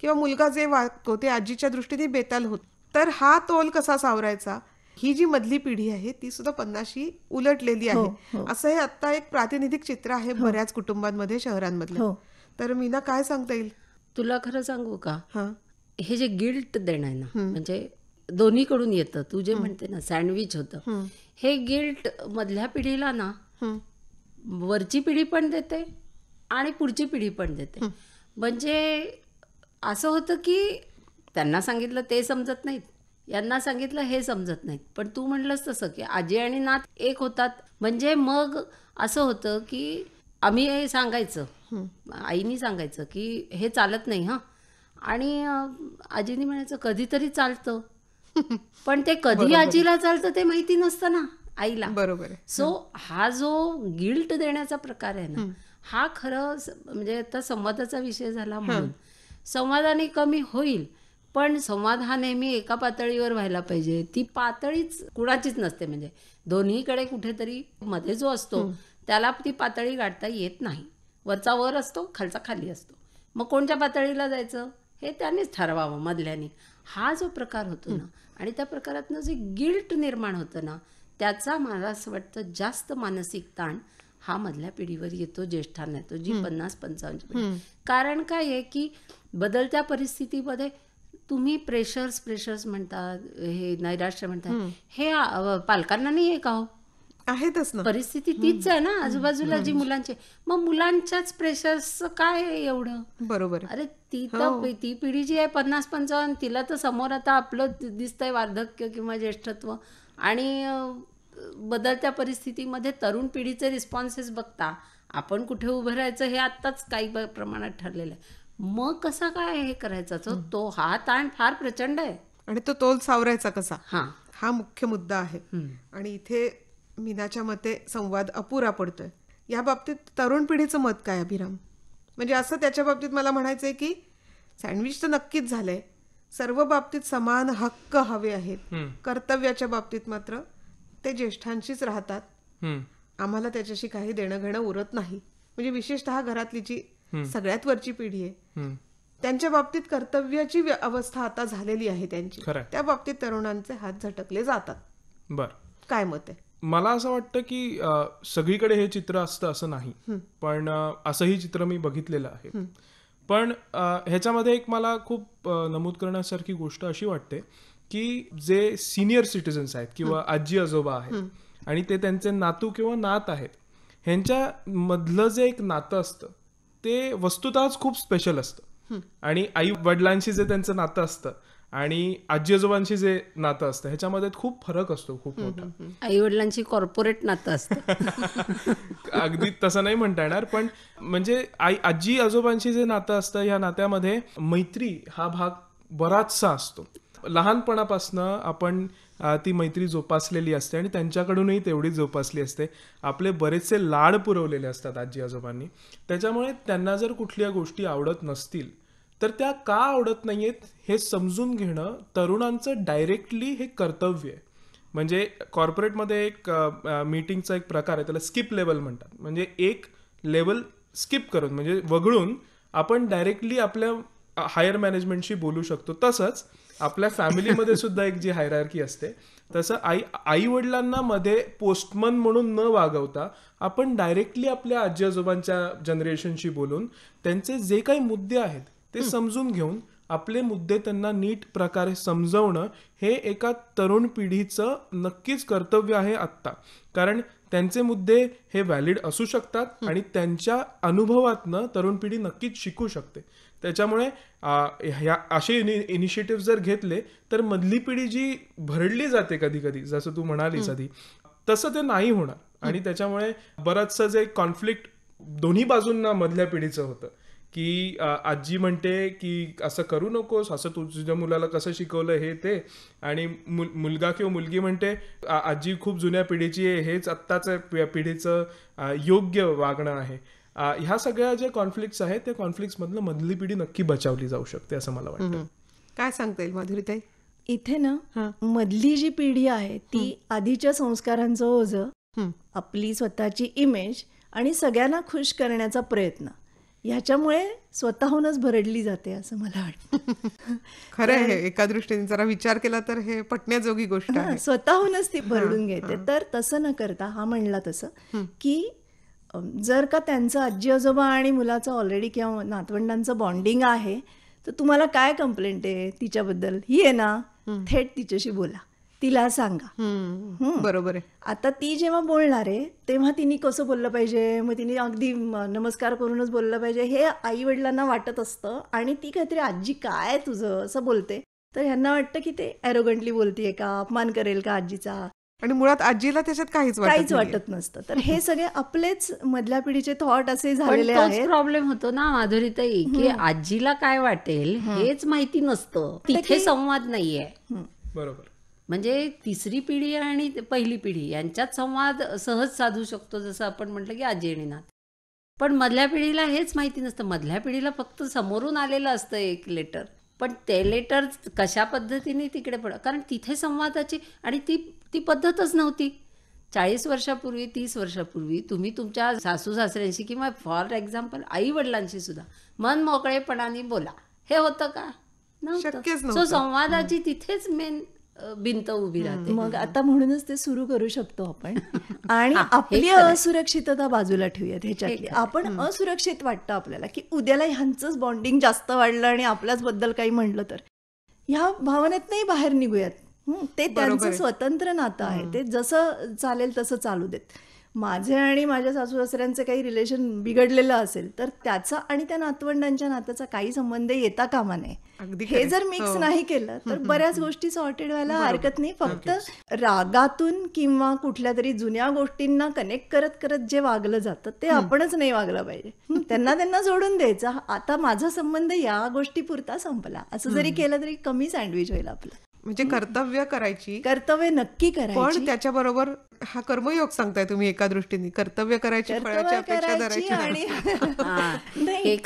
किंवा मुलगा जे वागतो ते आजीच्या दृष्टीने बेताल होत. तर हा तोल कसा सावरायचा? ही जी मधली पिढी आहे ती सुद्धा पन्नाशी उलटलेली आहे. असं हे आता एक प्रातिनिधिक चित्र आहे बऱ्याच कुटुंबांमध्ये शहरांमधलं. हो. तर मीना काय सांगता येईल? तुला खरं सांगू का? हा. हे जे गिल्ट देणं आहे ना म्हणजे दोन्हीकडून येतं. तू जे म्हणते ना सँडविच होतं. हे गिल्ट मधल्या पिढीला ना. वरची पिढी पण देते आणि पुढची पिढी पण देते. म्हणजे असं होतं की त्यांना सांगितलं ते समजत नाहीत. यांना सांगितलं हे समजत नाहीत. पण तू म्हणलंस तसं की आजी आणि नात एक होतात. म्हणजे मग असं होतं की आम्ही सांगायचं. आईनी सांगायचं की हे चालत नाही हां. आणि आजीनी म्हणायचं कधीतरी चालतं. *laughs* पण ते कधी आजीला चालतं ते माहिती नसतं ना. आईला. बरोबर सो हा. जो गिल्ट देण्याचा प्रकार आहे ना हा. खरं म्हणजे आता संवादाचा विषय झाला म्हणून. संवादाने कमी होईल पण संवाद हा नेहमी एका पातळीवर व्हायला पाहिजे. ती पातळीच कुणाचीच नसते. म्हणजे दोन्हीकडे कुठेतरी मध्ये जो असतो त्याला ती पातळी गाठता येत नाही. वरचा वर असतो खालचा खाली असतो. मग कोणत्या पातळीला जायचं? हे त्यांनीच ठरवावं मधल्यानी. हा जो प्रकार होतो ना आणि त्या प्रकारातनं जे गिल्ट निर्माण होतं ना त्याचा मला असं वाटतं जास्त मानसिक ताण हा मधल्या पिढीवर येतो ज्येष्ठांना येतो जी पन्नास पंचावन्न कारण काय आहे की बदलत्या परिस्थितीमध्ये तुम्ही प्रेशर्स प्रेशर्स म्हणतात हे नैराश्य म्हणतात हे पालकांना नाही आहे का हो? आहेतच ना. परिस्थिती तीच आहे ना आजूबाजूला जी मुलांची मग मुलांच्याच प्रेशर्स काय आहे एवढं? बरोबर अरे ती तर ती पिढी जी आहे पन्नास पंचावन्न तिला तर समोर आता आपलं दिसतंय वार्धक्य किंवा ज्येष्ठत्व. आणि बदलत्या परिस्थितीमध्ये तरुण पिढीचे रिस्पॉन्सेस बघता आपण कुठे उभं राहायचं हे आत्ताच काही प्रमाणात ठरलेलं आहे. मग कसा काय हे करायचा? तो तो हा ताण फार प्रचंड आहे. आणि तो तोल सावरायचा कसा? हां. हा मुख्य मुद्दा आहे. आणि इथे मीनाच्या मते संवाद अपुरा पडतोय. या बाबतीत तरुण पिढीचं मत काय अभिराम? म्हणजे असं त्याच्या बाबतीत मला म्हणायचंय की सँडविच तर नक्कीच झालंय. सर्व बाबतीत समान हक्क हवे आहेत. कर्तव्याच्या बाबतीत मात्र ते ज्येष्ठांशीच राहतात. आम्हाला त्याच्याशी काही देणं घेणं उरत नाही. म्हणजे विशेषतः घरातली जी सगळ्यात वरची पिढी आहे. त्यांच्या बाबतीत कर्तव्याची व्य- अवस्था आता झालेली आहे त्यांची. त्या बाबतीत तरुणांचे हात झटकले जातात. बर. काय मत आहे? मला असं वाटतं की सगळीकडे हे चित्र असतं असं नाही. पण असंही चित्र मी बघितलेलं आहे. पण ह्याच्यामध्ये एक मला खूप नमूद करण्यासारखी गोष्ट अशी वाटते की जे सिनियर सिटीजन्स आहेत किंवा आजी आजोबा आहेत आणि ते त्यांचे नातू किंवा नात आहेत ह्यांच्या मधलं जे एक नातं असतं ते वस्तुतःच खूप स्पेशल असतं. आणि आई वडिलांशी जे त्यांचं नातं असतं आणि आजी आजोबांशी जे नातं असतं ह्याच्यामध्ये खूप फरक असतो खूप मोठा. आई वडिलांची कॉर्पोरेट नातं असतं. *laughs* अगदी तसं नाही म्हणता येणार पण म्हणजे आई आजी आजोबांशी जे नातं असतं या नात्यामध्ये मैत्री हा भाग बराचसा असतो. लहानपणापासनं आपण ती मैत्री जोपासलेली असते आणि त्यांच्याकडूनही तेवढी जोपासली असते. आपले बरेचसे लाड पुरवलेले असतात आजी आजोबांनी त्याच्यामुळे त्यांना जर कुठल्या गोष्टी आवडत नसतील तर त्या का आवडत नाहीयेत हे समजून घेणं तरुणांचं डायरेक्टली हे कर्तव्य आहे. म्हणजे कॉर्पोरेटमध्ये एक मीटिंगचा एक प्रकार आहे त्याला स्किप लेवल म्हणतात. म्हणजे एक लेवल स्किप करून म्हणजे वगळून आपण डायरेक्टली आपल्या हायर मॅनेजमेंटशी बोलू शकतो. तसंच आपल्या फॅमिलीमध्ये *laughs* सुद्धा एक जी हायरार्की असते तसं आई आई वडिलांना मध्ये पोस्टमन म्हणून न वागवता आपण डायरेक्टली आपल्या आजी आजोबांच्या जनरेशनशी बोलून त्यांचे जे काही मुद्दे आहेत ते समजून घेऊन आपले मुद्दे त्यांना नीट प्रकारे समजवणं हे एका तरुण पिढीचं नक्कीच कर्तव्य आहे आत्ता. कारण त्यांचे मुद्दे हे व्हॅलिड असू शकतात आणि त्यांच्या अनुभवातनं तरुण पिढी नक्कीच शिकू शकते. त्याच्यामुळे ह्या असे इनिशिएटिव्ह जर घेतले तर मधली पिढी जी भरडली जाते कधी कधी जसं तू म्हणालीस आधी तसं ते नाही होणार. आणि त्याच्यामुळे बरंचसं जे कॉन्फ्लिक्ट दोन्ही बाजूंना मधल्या पिढीचं होतं. की आजी म्हणते की असं करू नकोस असं तू तुझ्या मुलाला कसं शिकवलं हे ते. आणि मुल- मुलगा किंवा मुलगी म्हणते "आ- आजी खूप जुन्या पिढीची आहे हेच आत्ताच पिढीचं योग्य वागणं आहे. ह्या सगळ्या ज्या कॉन्फ्लिक्ट्स आहेत त्या कॉन्फ्लिक्ट्स मधलं मधली पिढी नक्की बचावली जाऊ शकते असं मला वाटतं. काय सांगता येईल माधुरीताई? इथे ना मधली जी पिढी आहे ती आधीच्या संस्कारांचं ओझं हं. आपली स्वतःची इमेज आणि सगळ्यांना खुश करण्याचा प्रयत्न. ह्याच्यामुळे स्वतःहूनच भरडली जाते असं मला वाटतं. *laughs* खरं आहे एका दृष्टीने जरा विचार केला तर हे पटण्याजोगी गोष्ट स्वतःहूनच ती भरडून घेते. तर तसं न करता हा म्हणला तसं की जर का त्यांचं आजी आजोबा आणि मुलाचं ऑलरेडी किंवा नातवंडांचं बॉन्डिंग आहे तर तुम्हाला काय कंप्लेंट आहे तिच्याबद्दल? ही आहे ना थेट तिच्याशी बोला. तिला सांगा. हम्म, बरोबर आहे. आता ती जेव्हा बोलणार आहे तेव्हा तिने कसं बोललं पाहिजे? मग तिने अगदी नमस्कार करूनच बोललं पाहिजे. हे आई वडिलांना वाटत असतं आणि ती काहीतरी आजी काय आहे तुझं? असं बोलते. तर ह्यांना वाटतं की ते ॲरोगंटली बोलतीये का? अपमान करेल का आजीचा? आणि मुळात आजीला त्याच्यात काहीच वाटत काहीच. वाटत नसतं. तर हे सगळे आपलेच मधल्या पिढीचे थॉट असे झालेले आहेत. प्रॉब्लेम होतो ना माधुरीताई की आजीला काय वाटेल हेच माहिती नसतं. तिथे संवाद नाहीये. बरोबर. म्हणजे तिसरी पिढी आणि पहिली पिढी यांच्यात संवाद सहज साधू शकतो जसं आपण म्हटलं की आजी आणि नात. पण मधल्या पिढीला हेच माहिती नसतं. मधल्या पिढीला फक्त समोरून आलेलं असतं एक लेटर पण ते लेटर कशा पद्धतीने तिकडे पड कारण तिथे संवादाची आणि ती ती पद्धतच नव्हती. चाळीस वर्षापूर्वी तीस वर्षापूर्वी तुम्ही तुमच्या सासू सासऱ्यांशी किंवा फॉर एक्झाम्पल आई वडिलांशी सुद्धा मन मोकळेपणाने बोला. हे होतं का? शक्यच सो नव्हतं. संवादाची तिथेच मेन भिंत उभी राहते. मग आता म्हणूनच ते सुरू करू शकतो आपण. *laughs* आणि आपली. असुरक्षितता बाजूला ठेवूयात ह्याच्यातली. आपण असुरक्षित वाटतं आपल्याला की उद्याला ह्यांचंच बॉन्डिंग जास्त वाढलं आणि आपल्याच बद्दल काही म्हणलं तर. ह्या भावनेतनंही बाहेर निघूयात. ते त्यांचं. स्वतंत्र नातं आहे. ते जसं चालेल तसं चालू देत. माझे आणि माझ्या सासू सासऱ्यांचे काही रिलेशन बिघडलेलं असेल तर त्याचा आणि त्या नातवंडांच्या नात्याचा काही संबंध येता कामा नये. हे जर मिक्स हो. नाही केलं तर बऱ्याच गोष्टी सॉर्टेड व्हायला हरकत नाही. फक्त रागातून किंवा कुठल्या तरी जुन्या गोष्टींना कनेक्ट करत करत जे वागलं जातं ते आपणच नाही वागलं पाहिजे. त्यांना त्यांना सोडून द्यायचं. आता माझा संबंध या गोष्टी पुरता संपला. असं जरी केलं तरी कमी सँडविच होईल आपलं. म्हणजे कर्तव्य करायची. कर्तव्य नक्की पण करायची. त्याच्याबरोबर हा कर्मयोग सांगताय तुम्ही एका दृष्टीने. कर्तव्य करायची फळाची कर्तव्य अपेक्षा करायची धरायची आणि *laughs* हा, नाही हे.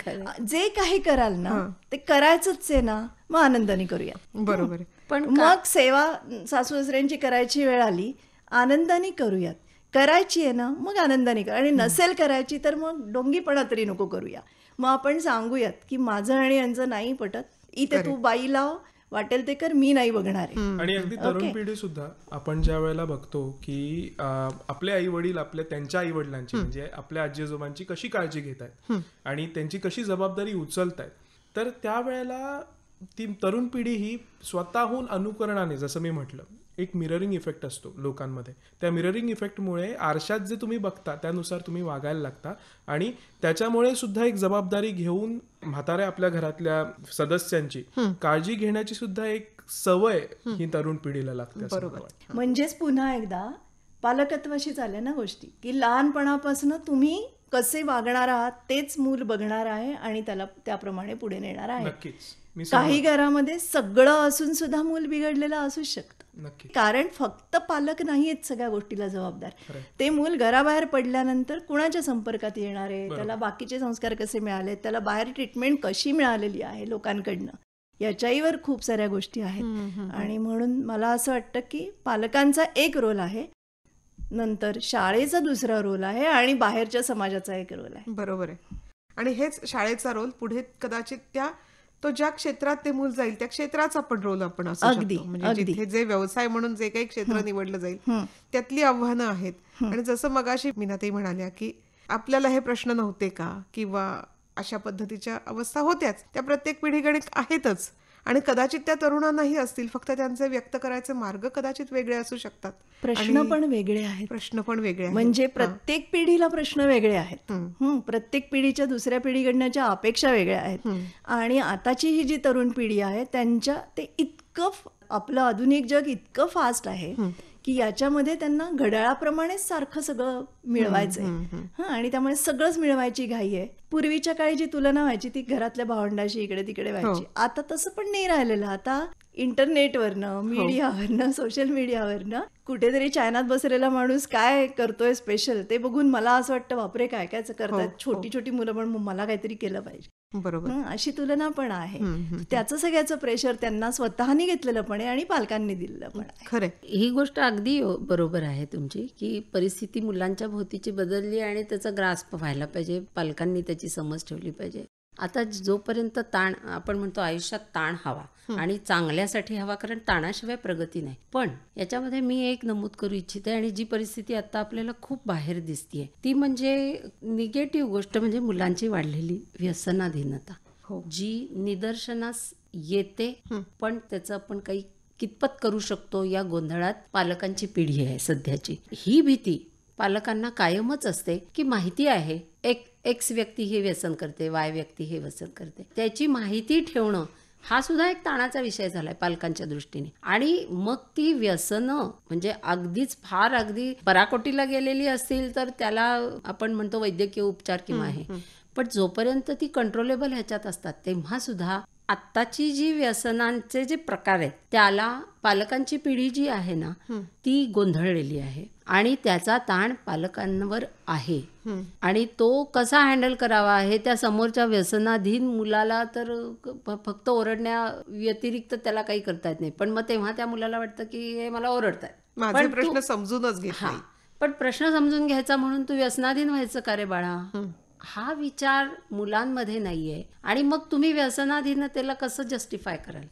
जे काही कराल ना ते करायचंच आहे ना मग आनंदाने करूया. बरोबर पण मग सेवा सासू सासऱ्यांची करायची वेळ आली आनंदाने करूयात. करायची आहे ना मग आनंदाने कर आणि नसेल करायची तर मग डोंगीपणा तरी नको करूया. मग आपण सांगूयात की माझं आणि यांचं नाही पटत. इथे तू बाई लाव वाटेल ते कर मी नाही बघणार आहे. आणि अगदी तरुण पिढी सुद्धा आपण ज्या वेळेला बघतो की आपले आई वडील आपल्या त्यांच्या आई वडिलांची म्हणजे आपल्या आजी आजोबांची कशी काळजी घेत आहेत आणि त्यांची कशी जबाबदारी उचलत आहेत तर त्यावेळेला ती तरुण पिढी ही स्वतःहून अनुकरणाने जसं मी म्हटलं एक मिररिंग इफेक्ट असतो लोकांमध्ये. त्या मिररिंग इफेक्टमुळे आरशात जे तुम्ही बघता त्यानुसार तुम्ही वागायला लागता आणि त्याच्यामुळे सुद्धा एक जबाबदारी घेऊन म्हाताऱ्या आपल्या घरातल्या सदस्यांची काळजी घेण्याची सुद्धा एक सवय ही. तरुण पिढीला लागते वाटतं. म्हणजेच पुन्हा एकदा पालकत्वाशी आल्या ना गोष्टी की लहानपणापासून तुम्ही कसे वागणार आहात तेच मूल बघणार आहे आणि त्याला त्याप्रमाणे पुढे नेणार आहे. काही घरामध्ये सगळं असून सुद्धा मूल बिघडलेलं असू शकतं. नक्की. कारण फक्त पालक नाही आहेत सगळ्या गोष्टीला जबाबदार. ते मूल घराबाहेर पडल्यानंतर कुणाच्या संपर्कात येणार आहे? त्याला बाकीचे संस्कार कसे मिळाले त्याला बाहेर ट्रीटमेंट कशी मिळालेली आहे लोकांकडनं? याच्याहीवर खूप साऱ्या गोष्टी आहेत. आणि म्हणून मला असं वाटतं की पालकांचा एक रोल आहे. नंतर शाळेचा दुसरा रोल आहे आणि बाहेरच्या समाजाचा एक रोल आहे. बरोबर आहे. आणि हेच शाळेचा रोल पुढे कदाचित त्या तो ज्या क्षेत्रात ते मूल जाईल त्या क्षेत्राचा पण रोल आपण असू अगदी, शकतो. म्हणजे. जिथे जे व्यवसाय म्हणून जे काही क्षेत्र निवडलं जाईल त्यातली आव्हानं आहेत. आणि जसं मगाशी मीनाताई म्हणाल्या की आपल्याला हे प्रश्न नव्हते का? किंवा अशा पद्धतीच्या अवस्था होत्याच. त्या प्रत्येक पिढीकडे आहेतच. आणि कदाचित त्या तरुणांनाही असतील. फक्त त्यांचे व्यक्त करायचे मार्ग कदाचित वेगळे असू शकतात. प्रश्न पण वेगळे आहेत. प्रश्न पण वेगळे आहेत. म्हणजे प्रत्येक पिढीला प्रश्न वेगळे आहेत. प्रत्येक पिढीच्या दुसऱ्या पिढीकडनं ज्या अपेक्षा वेगळ्या आहेत. आणि आताची ही जी तरुण पिढी आहे त्यांच्या ते इतकं आपलं आधुनिक जग इतकं फास्ट आहे की याच्यामध्ये त्यांना घड्याळाप्रमाणेच सारखं सगळं मिळवायचंय. हं, आणि त्यामुळे सगळंच मिळवायची घाई आहे. पूर्वीच्या काळी जी तुलना व्हायची ती घरातल्या भावंडाशी इकडे तिकडे व्हायची. आता तसं पण नाही राहिलेलं. आता इंटरनेटवरनं मीडियावरनं सोशल मीडियावरनं कुठेतरी चायनात बसलेला माणूस काय करतोय स्पेशल ते बघून मला असं वाटतं बापरे काय काय करतात छोटी छोटी मुलं पण मला काहीतरी केलं पाहिजे. बरोबर. हं, अशी तुलना पण आहे. त्याचं सगळ्याचं प्रेशर त्यांना स्वतःनी घेतलेलं पण आहे आणि पालकांनी दिलेलं पण आहे. खरे ही गोष्ट अगदी बरोबर आहे तुमची की परिस्थिती मुलांच्या भोवतीची बदलली आणि त्याचा ग्रास्प व्हायला पाहिजे पालकांनी त्याची समज ठेवली पाहिजे. आता जोपर्यंत ताण आपण म्हणतो आयुष्यात ताण हवा आणि चांगल्यासाठी हवा कारण ताणाशिवाय प्रगती नाही. पण याच्यामध्ये मी एक नमूद करू इच्छिते आणि जी परिस्थिती आता आपल्याला खूप बाहेर दिसतीये ती म्हणजे निगेटिव्ह गोष्ट म्हणजे मुलांची वाढलेली व्यसनाधीनता. जी निदर्शनास येते पण त्याचं आपण काही कितपत करू शकतो या गोंधळात पालकांची पिढी आहे सध्याची. ही भीती पालकांना कायमच असते की माहिती आहे. एक एक्स व्यक्ती हे व्यसन करते वाय व्यक्ती हे व्यसन करते. त्याची माहिती ठेवणं हा सुद्धा एक ताणाचा विषय झालाय पालकांच्या दृष्टीने. आणि मग ती व्यसनं म्हणजे अगदीच फार अगदी पराकोटीला गेलेली असतील तर त्याला आपण म्हणतो वैद्यकीय उपचार किंवा आहे पण जोपर्यंत ती कंट्रोलेबल ह्याच्यात असतात तेव्हा सुद्धा आत्ताची जी व्यसनांचे जे प्रकार आहेत त्याला पालकांची पिढी जी आहे ना ती गोंधळलेली आहे. आणि त्याचा ताण पालकांवर आहे. आणि तो कसा हँडल करावा हे त्या समोरच्या व्यसनाधीन मुलाला तर फक्त ओरडण्या व्यतिरिक्त त्याला काही करता येत नाही. पण मग तेव्हा त्या मुलाला वाटतं की हे मला ओरडतायत. माझे पण प्रश्न समजूनच नाही. पण प्रश्न समजून घ्यायचा म्हणून तू व्यसनाधीन व्हायचं का रे बाळा? हा विचार मुलांमध्ये नाहीये. आणि मग तुम्ही व्यसनाधीनतेला कसं जस्टिफाय कराल?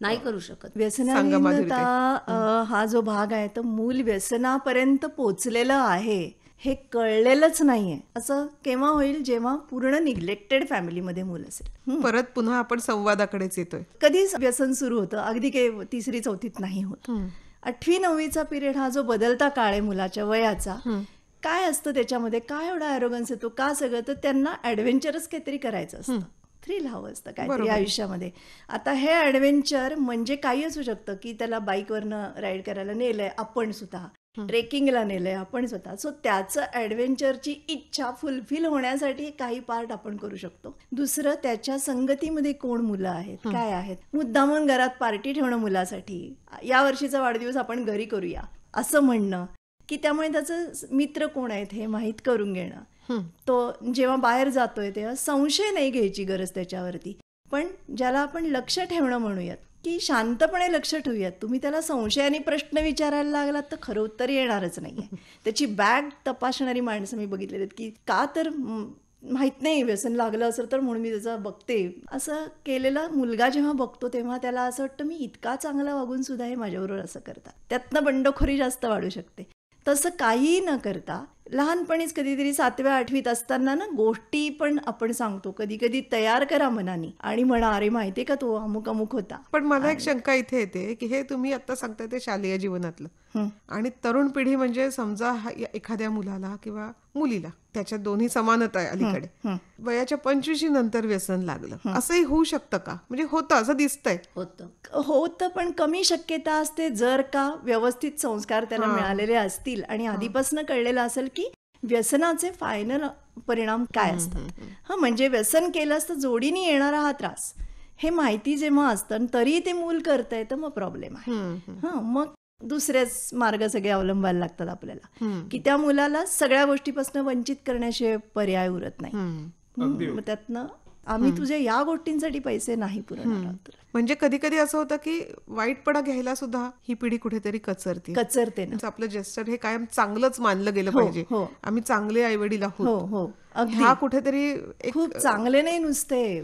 नाही करू शकत. व्यसनाधीनता हा जो भाग आहे तो मूल व्यसनापर्यंत पोचलेलं आहे हे कळलेलंच नाहीये. असं केव्हा होईल? जेव्हा पूर्ण निग्लेक्टेड फॅमिलीमध्ये मूल असेल. परत पुन्हा आपण संवादाकडेच येतोय. कधी व्यसन सुरू होतं. अगदी काही तिसरी चौथीत नाही होत. आठवी नववीचा पिरियड हा जो बदलता काळ आहे मुलाच्या वयाचा काय असतं त्याच्यामध्ये? काय एवढा ॲरोगन्स येतो? का सगळं? तर त्यांना ॲडव्हेंचरच काहीतरी करायचं असतं. थ्रिल हवं असतं काहीतरी आयुष्यामध्ये. आता हे ॲडव्हेंचर म्हणजे काही असू शकतं की त्याला बाईकवरनं राईड करायला नेलंय आपण सुद्धा. ट्रेकिंगला नेलंय आपण स्वतः. सो त्याचं ॲडव्हेंचरची इच्छा फुलफिल होण्यासाठी काही पार्ट आपण करू शकतो. दुसरं त्याच्या संगतीमध्ये कोण मुलं आहेत? काय आहेत? मुद्दामून घरात पार्टी ठेवणं मुलासाठी. या वर्षीचा वाढदिवस आपण घरी करूया. असं म्हणणं. की त्यामुळे त्याचं मित्र कोण आहेत हे माहीत करून घेणं. तो जेव्हा बाहेर जातोय तेव्हा संशय नाही घ्यायची गरज त्याच्यावरती. पण ज्याला आपण लक्ष ठेवणं म्हणूयात की शांतपणे लक्ष ठेवूयात. तुम्ही त्याला संशयाने प्रश्न विचारायला लागलात तर खरं उत्तर येणारच नाहीये. *laughs* त्याची बॅग तपासणारी माणसं मी बघितलेली आहेत की का तर माहीत नाही व्यसन लागलं असेल तर म्हणून मी त्याचं बघते. असं केलेला मुलगा जेव्हा बघतो तेव्हा त्याला असं वाटतं मी इतका चांगला वागून सुद्धा हे माझ्याबरोबर असं करतात. त्यातनं बंडखोरी जास्त वाढू शकते. तसं काहीही न करता लहानपणीच कधीतरी सातव्या आठवीत असताना ना गोष्टी पण आपण सांगतो. कधी कधी तयार करा मनाने आणि म्हणा अरे माहितीये का तो अमुक अमुक होता. पण मला एक शंका इथे येते की हे तुम्ही आता सांगताय ते शालेय जीवनातलं. आणि तरुण पिढी म्हणजे समजा या एखाद्या मुलाला किंवा मुलीला त्याच्यात दोन्ही समानता आहे अलीकडे. वयाच्या पंचवीशी नंतर व्यसन लागलं. असंही होऊ शकतं का? म्हणजे होतं असं दिसतंय. होतं. होतं पण कमी शक्यता असते जर का व्यवस्थित संस्कार त्याला मिळालेले असतील आणि आधीपासून कळलेलं असेल व्यसनाचे फायनल परिणाम काय असतात? हा म्हणजे व्यसन केलं असतं जोडीने येणारा हा त्रास. हे माहिती जेव्हा असतं आणि तरी ते मूल करतंय तर मग प्रॉब्लेम आहे. हा मग दुसरेच मार्ग सगळे अवलंबायला लागतात आपल्याला. की त्या मुलाला सगळ्या गोष्टीपासून वंचित करण्याशिवाय पर्याय उरत नाही. मग त्यातनं आम्ही तुझ्या या गोष्टींसाठी पैसे नाही पुरवणार. म्हणजे कधी कधी असं होतं की वाईटपणा घ्यायला सुद्धा ही पिढी कुठेतरी कचरते. कचरते ना. म्हणजे आपलं जेस्टर हे कायम चांगलंच मानलं गेलं हो, पाहिजे. हो. आम्ही चांगले आई वडील हो आहोत हो हा कुठेतरी खूप चांगले नाही नुसते.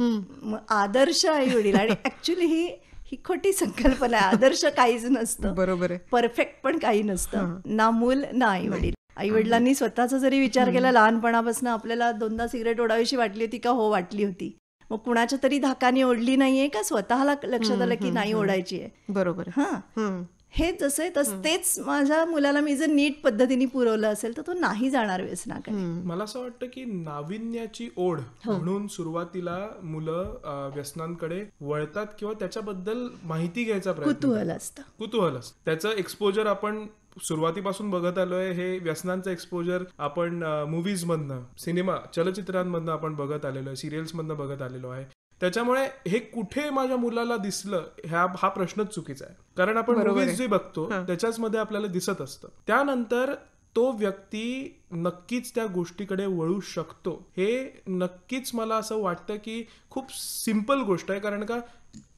आदर्श आई वडील आणि ऍक्च्युली ही ही खोटी संकल्पना आहे. आदर्श काहीच नसतं. बरोबर आहे. परफेक्ट पण काही नसतं. ना मूल ना आई वडील आई वडिलांनी स्वतःचा जरी विचार केला लहानपणापासून आपल्याला दोनदा सिगरेट ओढावीशी वाटली होती का? हो वाटली होती. मग कुणाच्या तरी धाकाने ओढली नाहीये का? स्वतःला लक्षात आलं की नाही ओढायची आहे. बरोबर. हा. हम्म. हे जसे तस तेच माझ्या मुलाला मी जर नीट पद्धतीने पुरवलं असेल तर तो नाही जाणार व्यसनाकडे मला असं वाटतं की नाविन्याची ओढ म्हणून सुरुवातीला मुलं व्यसनांकडे वळतात किंवा त्याच्याबद्दल माहिती घ्यायचा प्रयत्न कुतूहल असतं. कुतूहल असतं. त्याचं एक्सपोजर आपण सुरुवातीपासून बघत आलोय हे व्यसनांचं एक्सपोजर आपण मुव्हीज मधनं सिनेमा चलचित्रांमधनं आपण बघत आलेलो आहे सिरियल्स मधनं बघत आलेलो आहे. त्याच्यामुळे हे कुठे माझ्या मुलाला दिसलं ह्या हा प्रश्नच चुकीचा आहे. कारण आपण मुव्हीज जे बघतो त्याच्याच मध्ये आपल्याला दिसत असतं. त्यानंतर तो व्यक्ती नक्कीच त्या गोष्टीकडे वळू शकतो. हे नक्कीच मला असं वाटतं की खूप सिंपल गोष्ट आहे. कारण का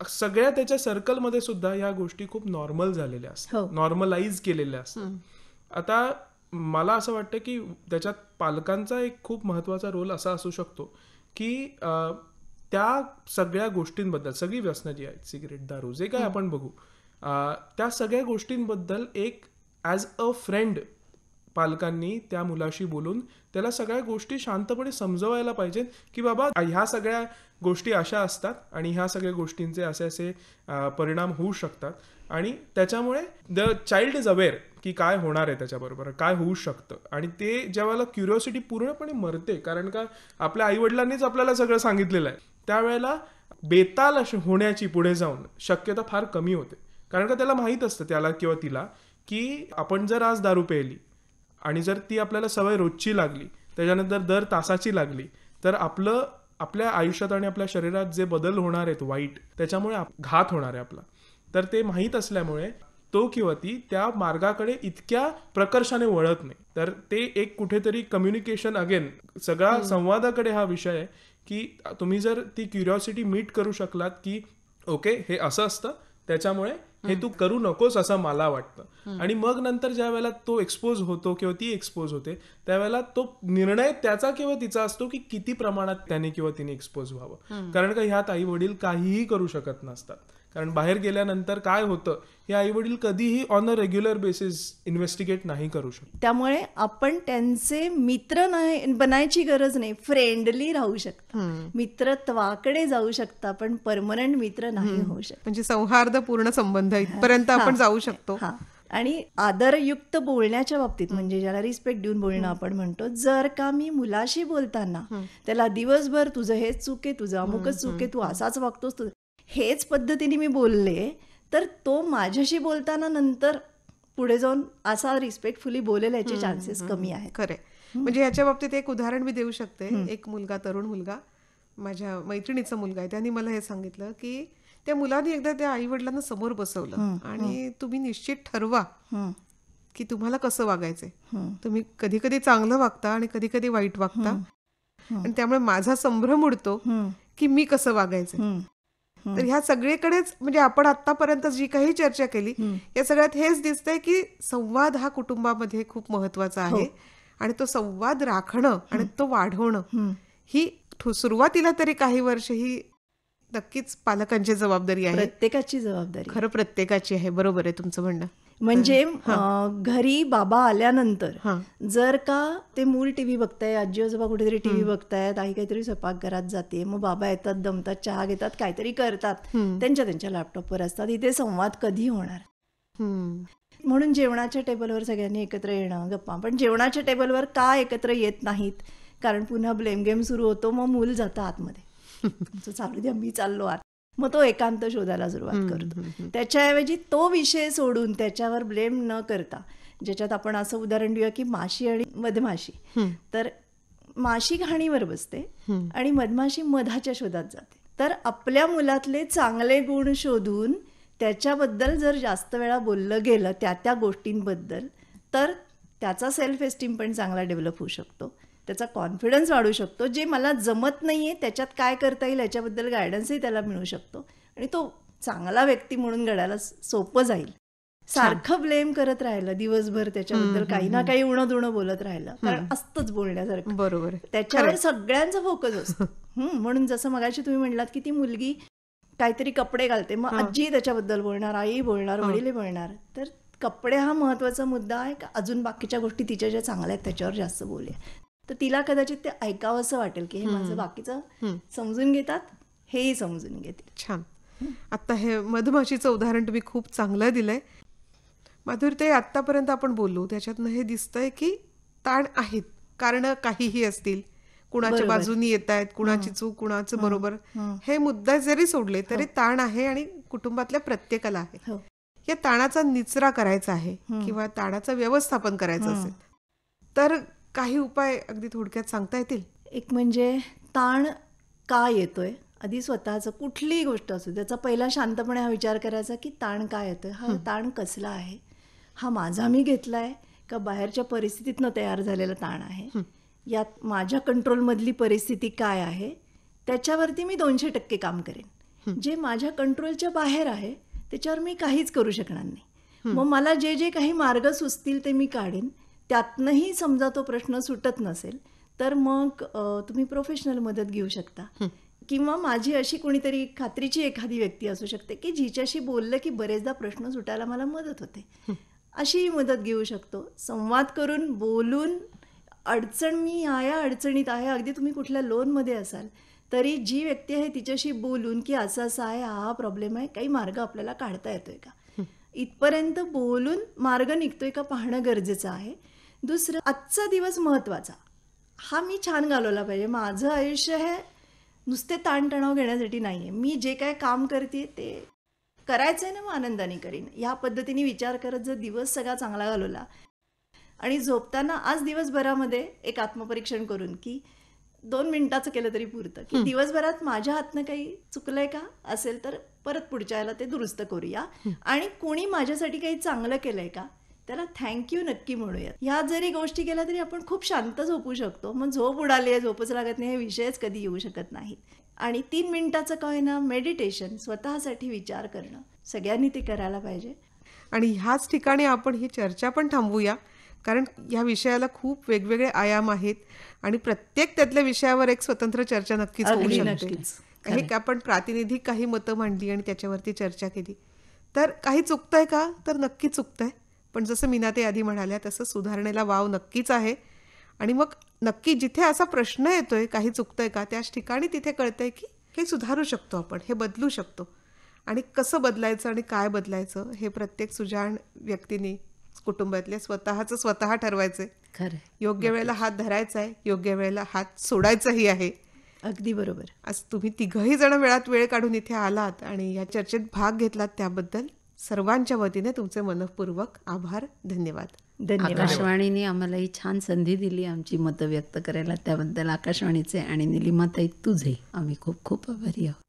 सगळ्या त्याच्या सर्कलमध्ये सुद्धा ह्या गोष्टी खूप नॉर्मल झालेल्या असतात. हो. नॉर्मलाइज केलेल्या असतात. आता मला असं वाटतं की त्याच्यात पालकांचा एक खूप महत्त्वाचा रोल असा असू शकतो की त्या सगळ्या गोष्टींबद्दल सगळी व्यसनं जी आहेत सिगरेट दारू जे काय आपण बघू त्या सगळ्या गोष्टींबद्दल एक ॲज अ फ्रेंड पालकांनी त्या मुलाशी बोलून त्याला सगळ्या गोष्टी शांतपणे समजवायला पाहिजेत की बाबा ह्या सगळ्या गोष्टी अशा असतात आणि ह्या सगळ्या गोष्टींचे असे असे परिणाम होऊ शकतात. आणि त्याच्यामुळे द चाइल्ड इज अवेअर की काय होणार आहे त्याच्याबरोबर काय होऊ शकतं. आणि ते ज्यावेळेला क्युरिओसिटी पूर्णपणे मरते कारण का आपल्या आईवडिलांनीच आपल्याला सगळं सांगितलेलं आहे. त्यावेळेला बेताल होण्याची पुढे जाऊन शक्यता फार कमी होते. कारण का त्याला माहीत असतं त्याला किंवा तिला की आपण जर आज दारू प्यायली आणि जर ती आपल्याला सवय रोजची लागली त्याच्यानंतर दर तासाची लागली तर आपलं आपल्या आयुष्यात आणि आपल्या शरीरात जे बदल होणार आहेत वाईट त्याच्यामुळे आप- घात होणार आहे आपला. तर ते माहीत असल्यामुळे तो किंवा ती त्या मार्गाकडे इतक्या प्रकर्षाने वळत नाही. तर ते एक कुठेतरी कम्युनिकेशन अगेन सगळा संवादाकडे हा विषय आहे की तुम्ही जर ती क्युरिओसिटी मीट करू शकलात की ओके हे असं असतं त्याच्यामुळे हे तू करू नकोस असं मला वाटतं. आणि मग नंतर ज्या वेळेला तो एक्सपोज होतो किंवा ती एक्सपोज होते त्यावेळेला तो निर्णय त्याचा किंवा तिचा असतो की किती प्रमाणात त्याने किंवा तिने एक्सपोज व्हावं. कारण का ह्यात आई वडील काहीही करू शकत नसतात. कारण बाहेर गेल्यानंतर काय होतं हे आई वडील कधीही on a regular basis investigate नाही करू शकत. त्यामुळे आपण त्यांचे मित्र नाही बनायची गरज नाही फ्रेंडली राहू शकता. मित्रत्वाकडे जाऊ शकता पण परमनंट मित्र नाही होऊ शकत. म्हणजे सौहार्दपूर्ण संबंध इथपर्यंत आपण जाऊ शकतो. हा. आणि आदरयुक्त बोलण्याच्या बाबतीत म्हणजे ज्याला रिस्पेक्ट देऊन बोलणं आपण म्हणतो जर का मी मुलाशी बोलताना त्याला दिवसभर तुझं हेच चूक आहे तुझं अमुकच चूक आहे तू असाच वागतोस हेच पद्धतीने मी बोलले तर तो माझ्याशी बोलताना नंतर पुढे जाऊन असा रिस्पेक्टफुली बोलेल याचे चान्सेस कमी आहेत. खरे म्हणजे याच्या बाबतीत एक उदाहरण मी देऊ शकते. एक मुलगा तरुण मुलगा माझ्या मैत्रिणीचा मुलगा आहे. त्यांनी मला हे सांगितलं की त्या मुलाने एकदा त्या आई वडिलांना समोर बसवलं आणि तुम्ही निश्चित ठरवा. की तुम्हाला कसं वागायचंय. तुम्ही कधी कधी चांगलं वागता आणि कधी कधी वाईट वागता. आणि त्यामुळे माझा संभ्रम उडतो की मी कसं वागायचं. तर ह्या सगळीकडेच म्हणजे आपण आतापर्यंत जी काही चर्चा केली या सगळ्यात हेच दिसतंय की संवाद हा कुटुंबामध्ये खूप महत्त्वाचा आहे. आणि तो संवाद राखणं आणि तो वाढवणं ही सुरुवातीला तरी काही वर्ष ही नक्कीच पालकांची जबाबदारी आहे. प्रत्येकाची जबाबदारी खरं प्रत्येकाची आहे. बरोबर आहे तुमचं म्हणणं. म्हणजे घरी बाबा आल्यानंतर. जर का ते मूल टीव्ही बघताय आजी आजोबा कुठेतरी टीव्ही बघतायत आई काहीतरी स्वयंपाकघरात जाते मग बाबा येतात दमतात चहा घेतात काहीतरी करतात त्यांच्या त्यांच्या लॅपटॉपवर असतात. इथे संवाद कधी होणार. म्हणून जेवणाच्या टेबलवर सगळ्यांनी एकत्र येणं गप्पा. पण जेवणाच्या टेबलवर का एकत्र येत नाहीत? कारण पुन्हा ब्लेम गेम सुरू होतो मग मूल जातं आतमध्ये. *laughs* तुमचं चालू द्या मी चाललो आत. मग तो एकांत शोधायला सुरुवात करतो. त्याच्याऐवजी तो विषय सोडून त्याच्यावर ब्लेम न करता ज्याच्यात आपण असं उदाहरण देऊया की माशी आणि मधमाशी. तर माशी घाणीवर बसते आणि मधमाशी मधाच्या शोधात जाते. तर आपल्या मुलातले चांगले गुण शोधून त्याच्याबद्दल जर जास्त वेळा बोललं गेलं त्या त्या गोष्टींबद्दल तर त्याचा सेल्फ एस्टीम पण चांगला डेव्हलप होऊ शकतो. त्याचा कॉन्फिडन्स वाढू शकतो. जे मला जमत नाही आहे त्याच्यात काय करता येईल याच्याबद्दल गायडन्सही त्याला मिळू शकतो. आणि तो चांगला व्यक्ती म्हणून घडायला सोपं जाईल. सारखं ब्लेम करत राहिलं दिवसभर त्याच्याबद्दल काही ना काही उणं दुणं बोलत राहिलं. कारण असतंच बोलण्यासारखं. बरोबर त्याच्यावर सगळ्यांचा फोकस असतो. *laughs* म्हणून जसं मगाशी तुम्ही म्हणलात की ती मुलगी काहीतरी कपडे घालते. मग आजी त्याच्याबद्दल बोलणार आई बोलणार वडील बोलणार. तर कपडे हा महत्त्वाचा मुद्दा आहे. का अजून बाकीच्या गोष्टी तिच्या ज्या चांगल्या आहेत त्याच्यावर जास्त बोलूया. तर तिला कदाचित ते ऐकावं असं वाटेल की हे माझं बाकीचं समजून घेतात हेही समजून घेतील. छान. आता हे मधमाशीचं उदाहरण तुम्ही खूप चांगलं दिलंय. माधुरते आतापर्यंत आपण बोललो त्याच्यातनं हे दिसतंय की ताण आहेत कारण काहीही असतील. कुणाच्या बाजूनी येत आहेत कुणाची चूक कुणाचं बरोबर. हे. मुद्दा जरी सोडले तरी ताण आहे आणि कुटुंबातल्या प्रत्येकाला आहे. हो. या ताणाचा निचरा करायचा आहे किंवा ताणाचं व्यवस्थापन करायचं असेल तर काही उपाय अगदी थोडक्यात सांगता येतील? एक म्हणजे ताण का येतोय? आधी स्वतःचं कुठलीही गोष्ट असू त्याचा पहिला शांतपणे हा विचार करायचा की ताण का येतोय? हा ताण कसला आहे? हा माझा मी घेतलाय का बाहेरच्या परिस्थितीतनं तयार झालेला ताण आहे? यात माझ्या कंट्रोलमधली परिस्थिती काय आहे? त्याच्यावरती मी दोनशे टक्के काम करेन. जे माझ्या कंट्रोलच्या बाहेर आहे त्याच्यावर मी काहीच करू शकणार नाही. मग मला जे जे काही मार्ग सुचतील ते मी काढेन. त्यातनंही समजा तो प्रश्न सुटत नसेल तर मग तुम्ही प्रोफेशनल मदत घेऊ शकता. किंवा माझी अशी कोणीतरी खात्रीची एखादी व्यक्ती असू शकते की जिच्याशी बोललं की बरेचदा प्रश्न सुटायला मला मदत होते. अशी मदत घेऊ शकतो. संवाद करून बोलून अडचण मी या या अडचणीत आहे अगदी तुम्ही कुठल्या लोनमध्ये असाल तरी जी व्यक्ती आहे तिच्याशी बोलून की असं असं आहे हा हा प्रॉब्लेम आहे काही मार्ग आपल्याला काढता येतोय का? इथपर्यंत बोलून मार्ग निघतोय का पाहणं गरजेचं आहे. दुसरं आजचा दिवस महत्त्वाचा हा मी छान घालवला पाहिजे. माझं आयुष्य हे नुसते ताणतणाव घेण्यासाठी नाही आहे मी जे काय काम करते ते करायचं आहे ना मग आनंदाने करीन. ह्या पद्धतीने विचार करत जर दिवस सगळा चांगला घालवला आणि झोपताना आज दिवसभरामध्ये एक आत्मपरीक्षण करून की दोन मिनिटाचं केलं तरी पुरतं. की दिवसभरात माझ्या हातनं काही चुकलंय का असेल तर परत पुढच्या याला ते दुरुस्त करूया. आणि कोणी माझ्यासाठी काही चांगलं केलंय का त्याला थँक्यू नक्की म्हणूया ह्या जरी गोष्टी केल्या तरी आपण खूप शांत झोपू शकतो. मग झोप उडाली आहे झोपच लागत नाही हे विषयच कधी येऊ शकत नाहीत. आणि तीन मिनिटाचं काय ना मेडिटेशन स्वतःसाठी विचार करणं सगळ्यांनी ते करायला पाहिजे. आणि ह्याच ठिकाणी आपण ही चर्चा पण थांबवूया कारण या विषयाला खूप वेगवेगळे आयाम आहेत आणि प्रत्येक त्यातल्या विषयावर एक स्वतंत्र चर्चा नक्कीच होऊ शकते. हे आपण प्रातिनिधिक काही मतं मांडली आणि त्याच्यावरती चर्चा केली. तर काही चुकतंय का? तर नक्की चुकतंय. पण जसं मीनाते आधी म्हणाल्या तसं सुधारणेला वाव नक्कीच आहे. आणि मग नक्की जिथे असा प्रश्न येतोय काही चुकतंय का त्याच ठिकाणी तिथे कळतंय की हे सुधारू शकतो आपण हे बदलू शकतो. आणि कसं बदलायचं आणि काय बदलायचं हे प्रत्येक सुजाण व्यक्तीने कुटुंबातल्या स्वतःचं स्वतः ठरवायचंय. खरं योग्य वेळेला हात धरायचा आहे योग्य वेळेला हात सोडायचाही आहे. अगदी बरोबर. आज तुम्ही तिघही जण वेळात वेळ काढून इथे आलात आणि या चर्चेत भाग घेतलात त्याबद्दल सर्वांच्या वतीने तुमचे मनपूर्वक आभार धन्यवाद. धन्यवाद. आकाशवाणीने आम्हाला ही छान संधी दिली आमची मतं व्यक्त करायला. त्याबद्दल आकाशवाणीचे आणि निलिमाताई तुझे आम्ही खूप खूप आभारी आहोत.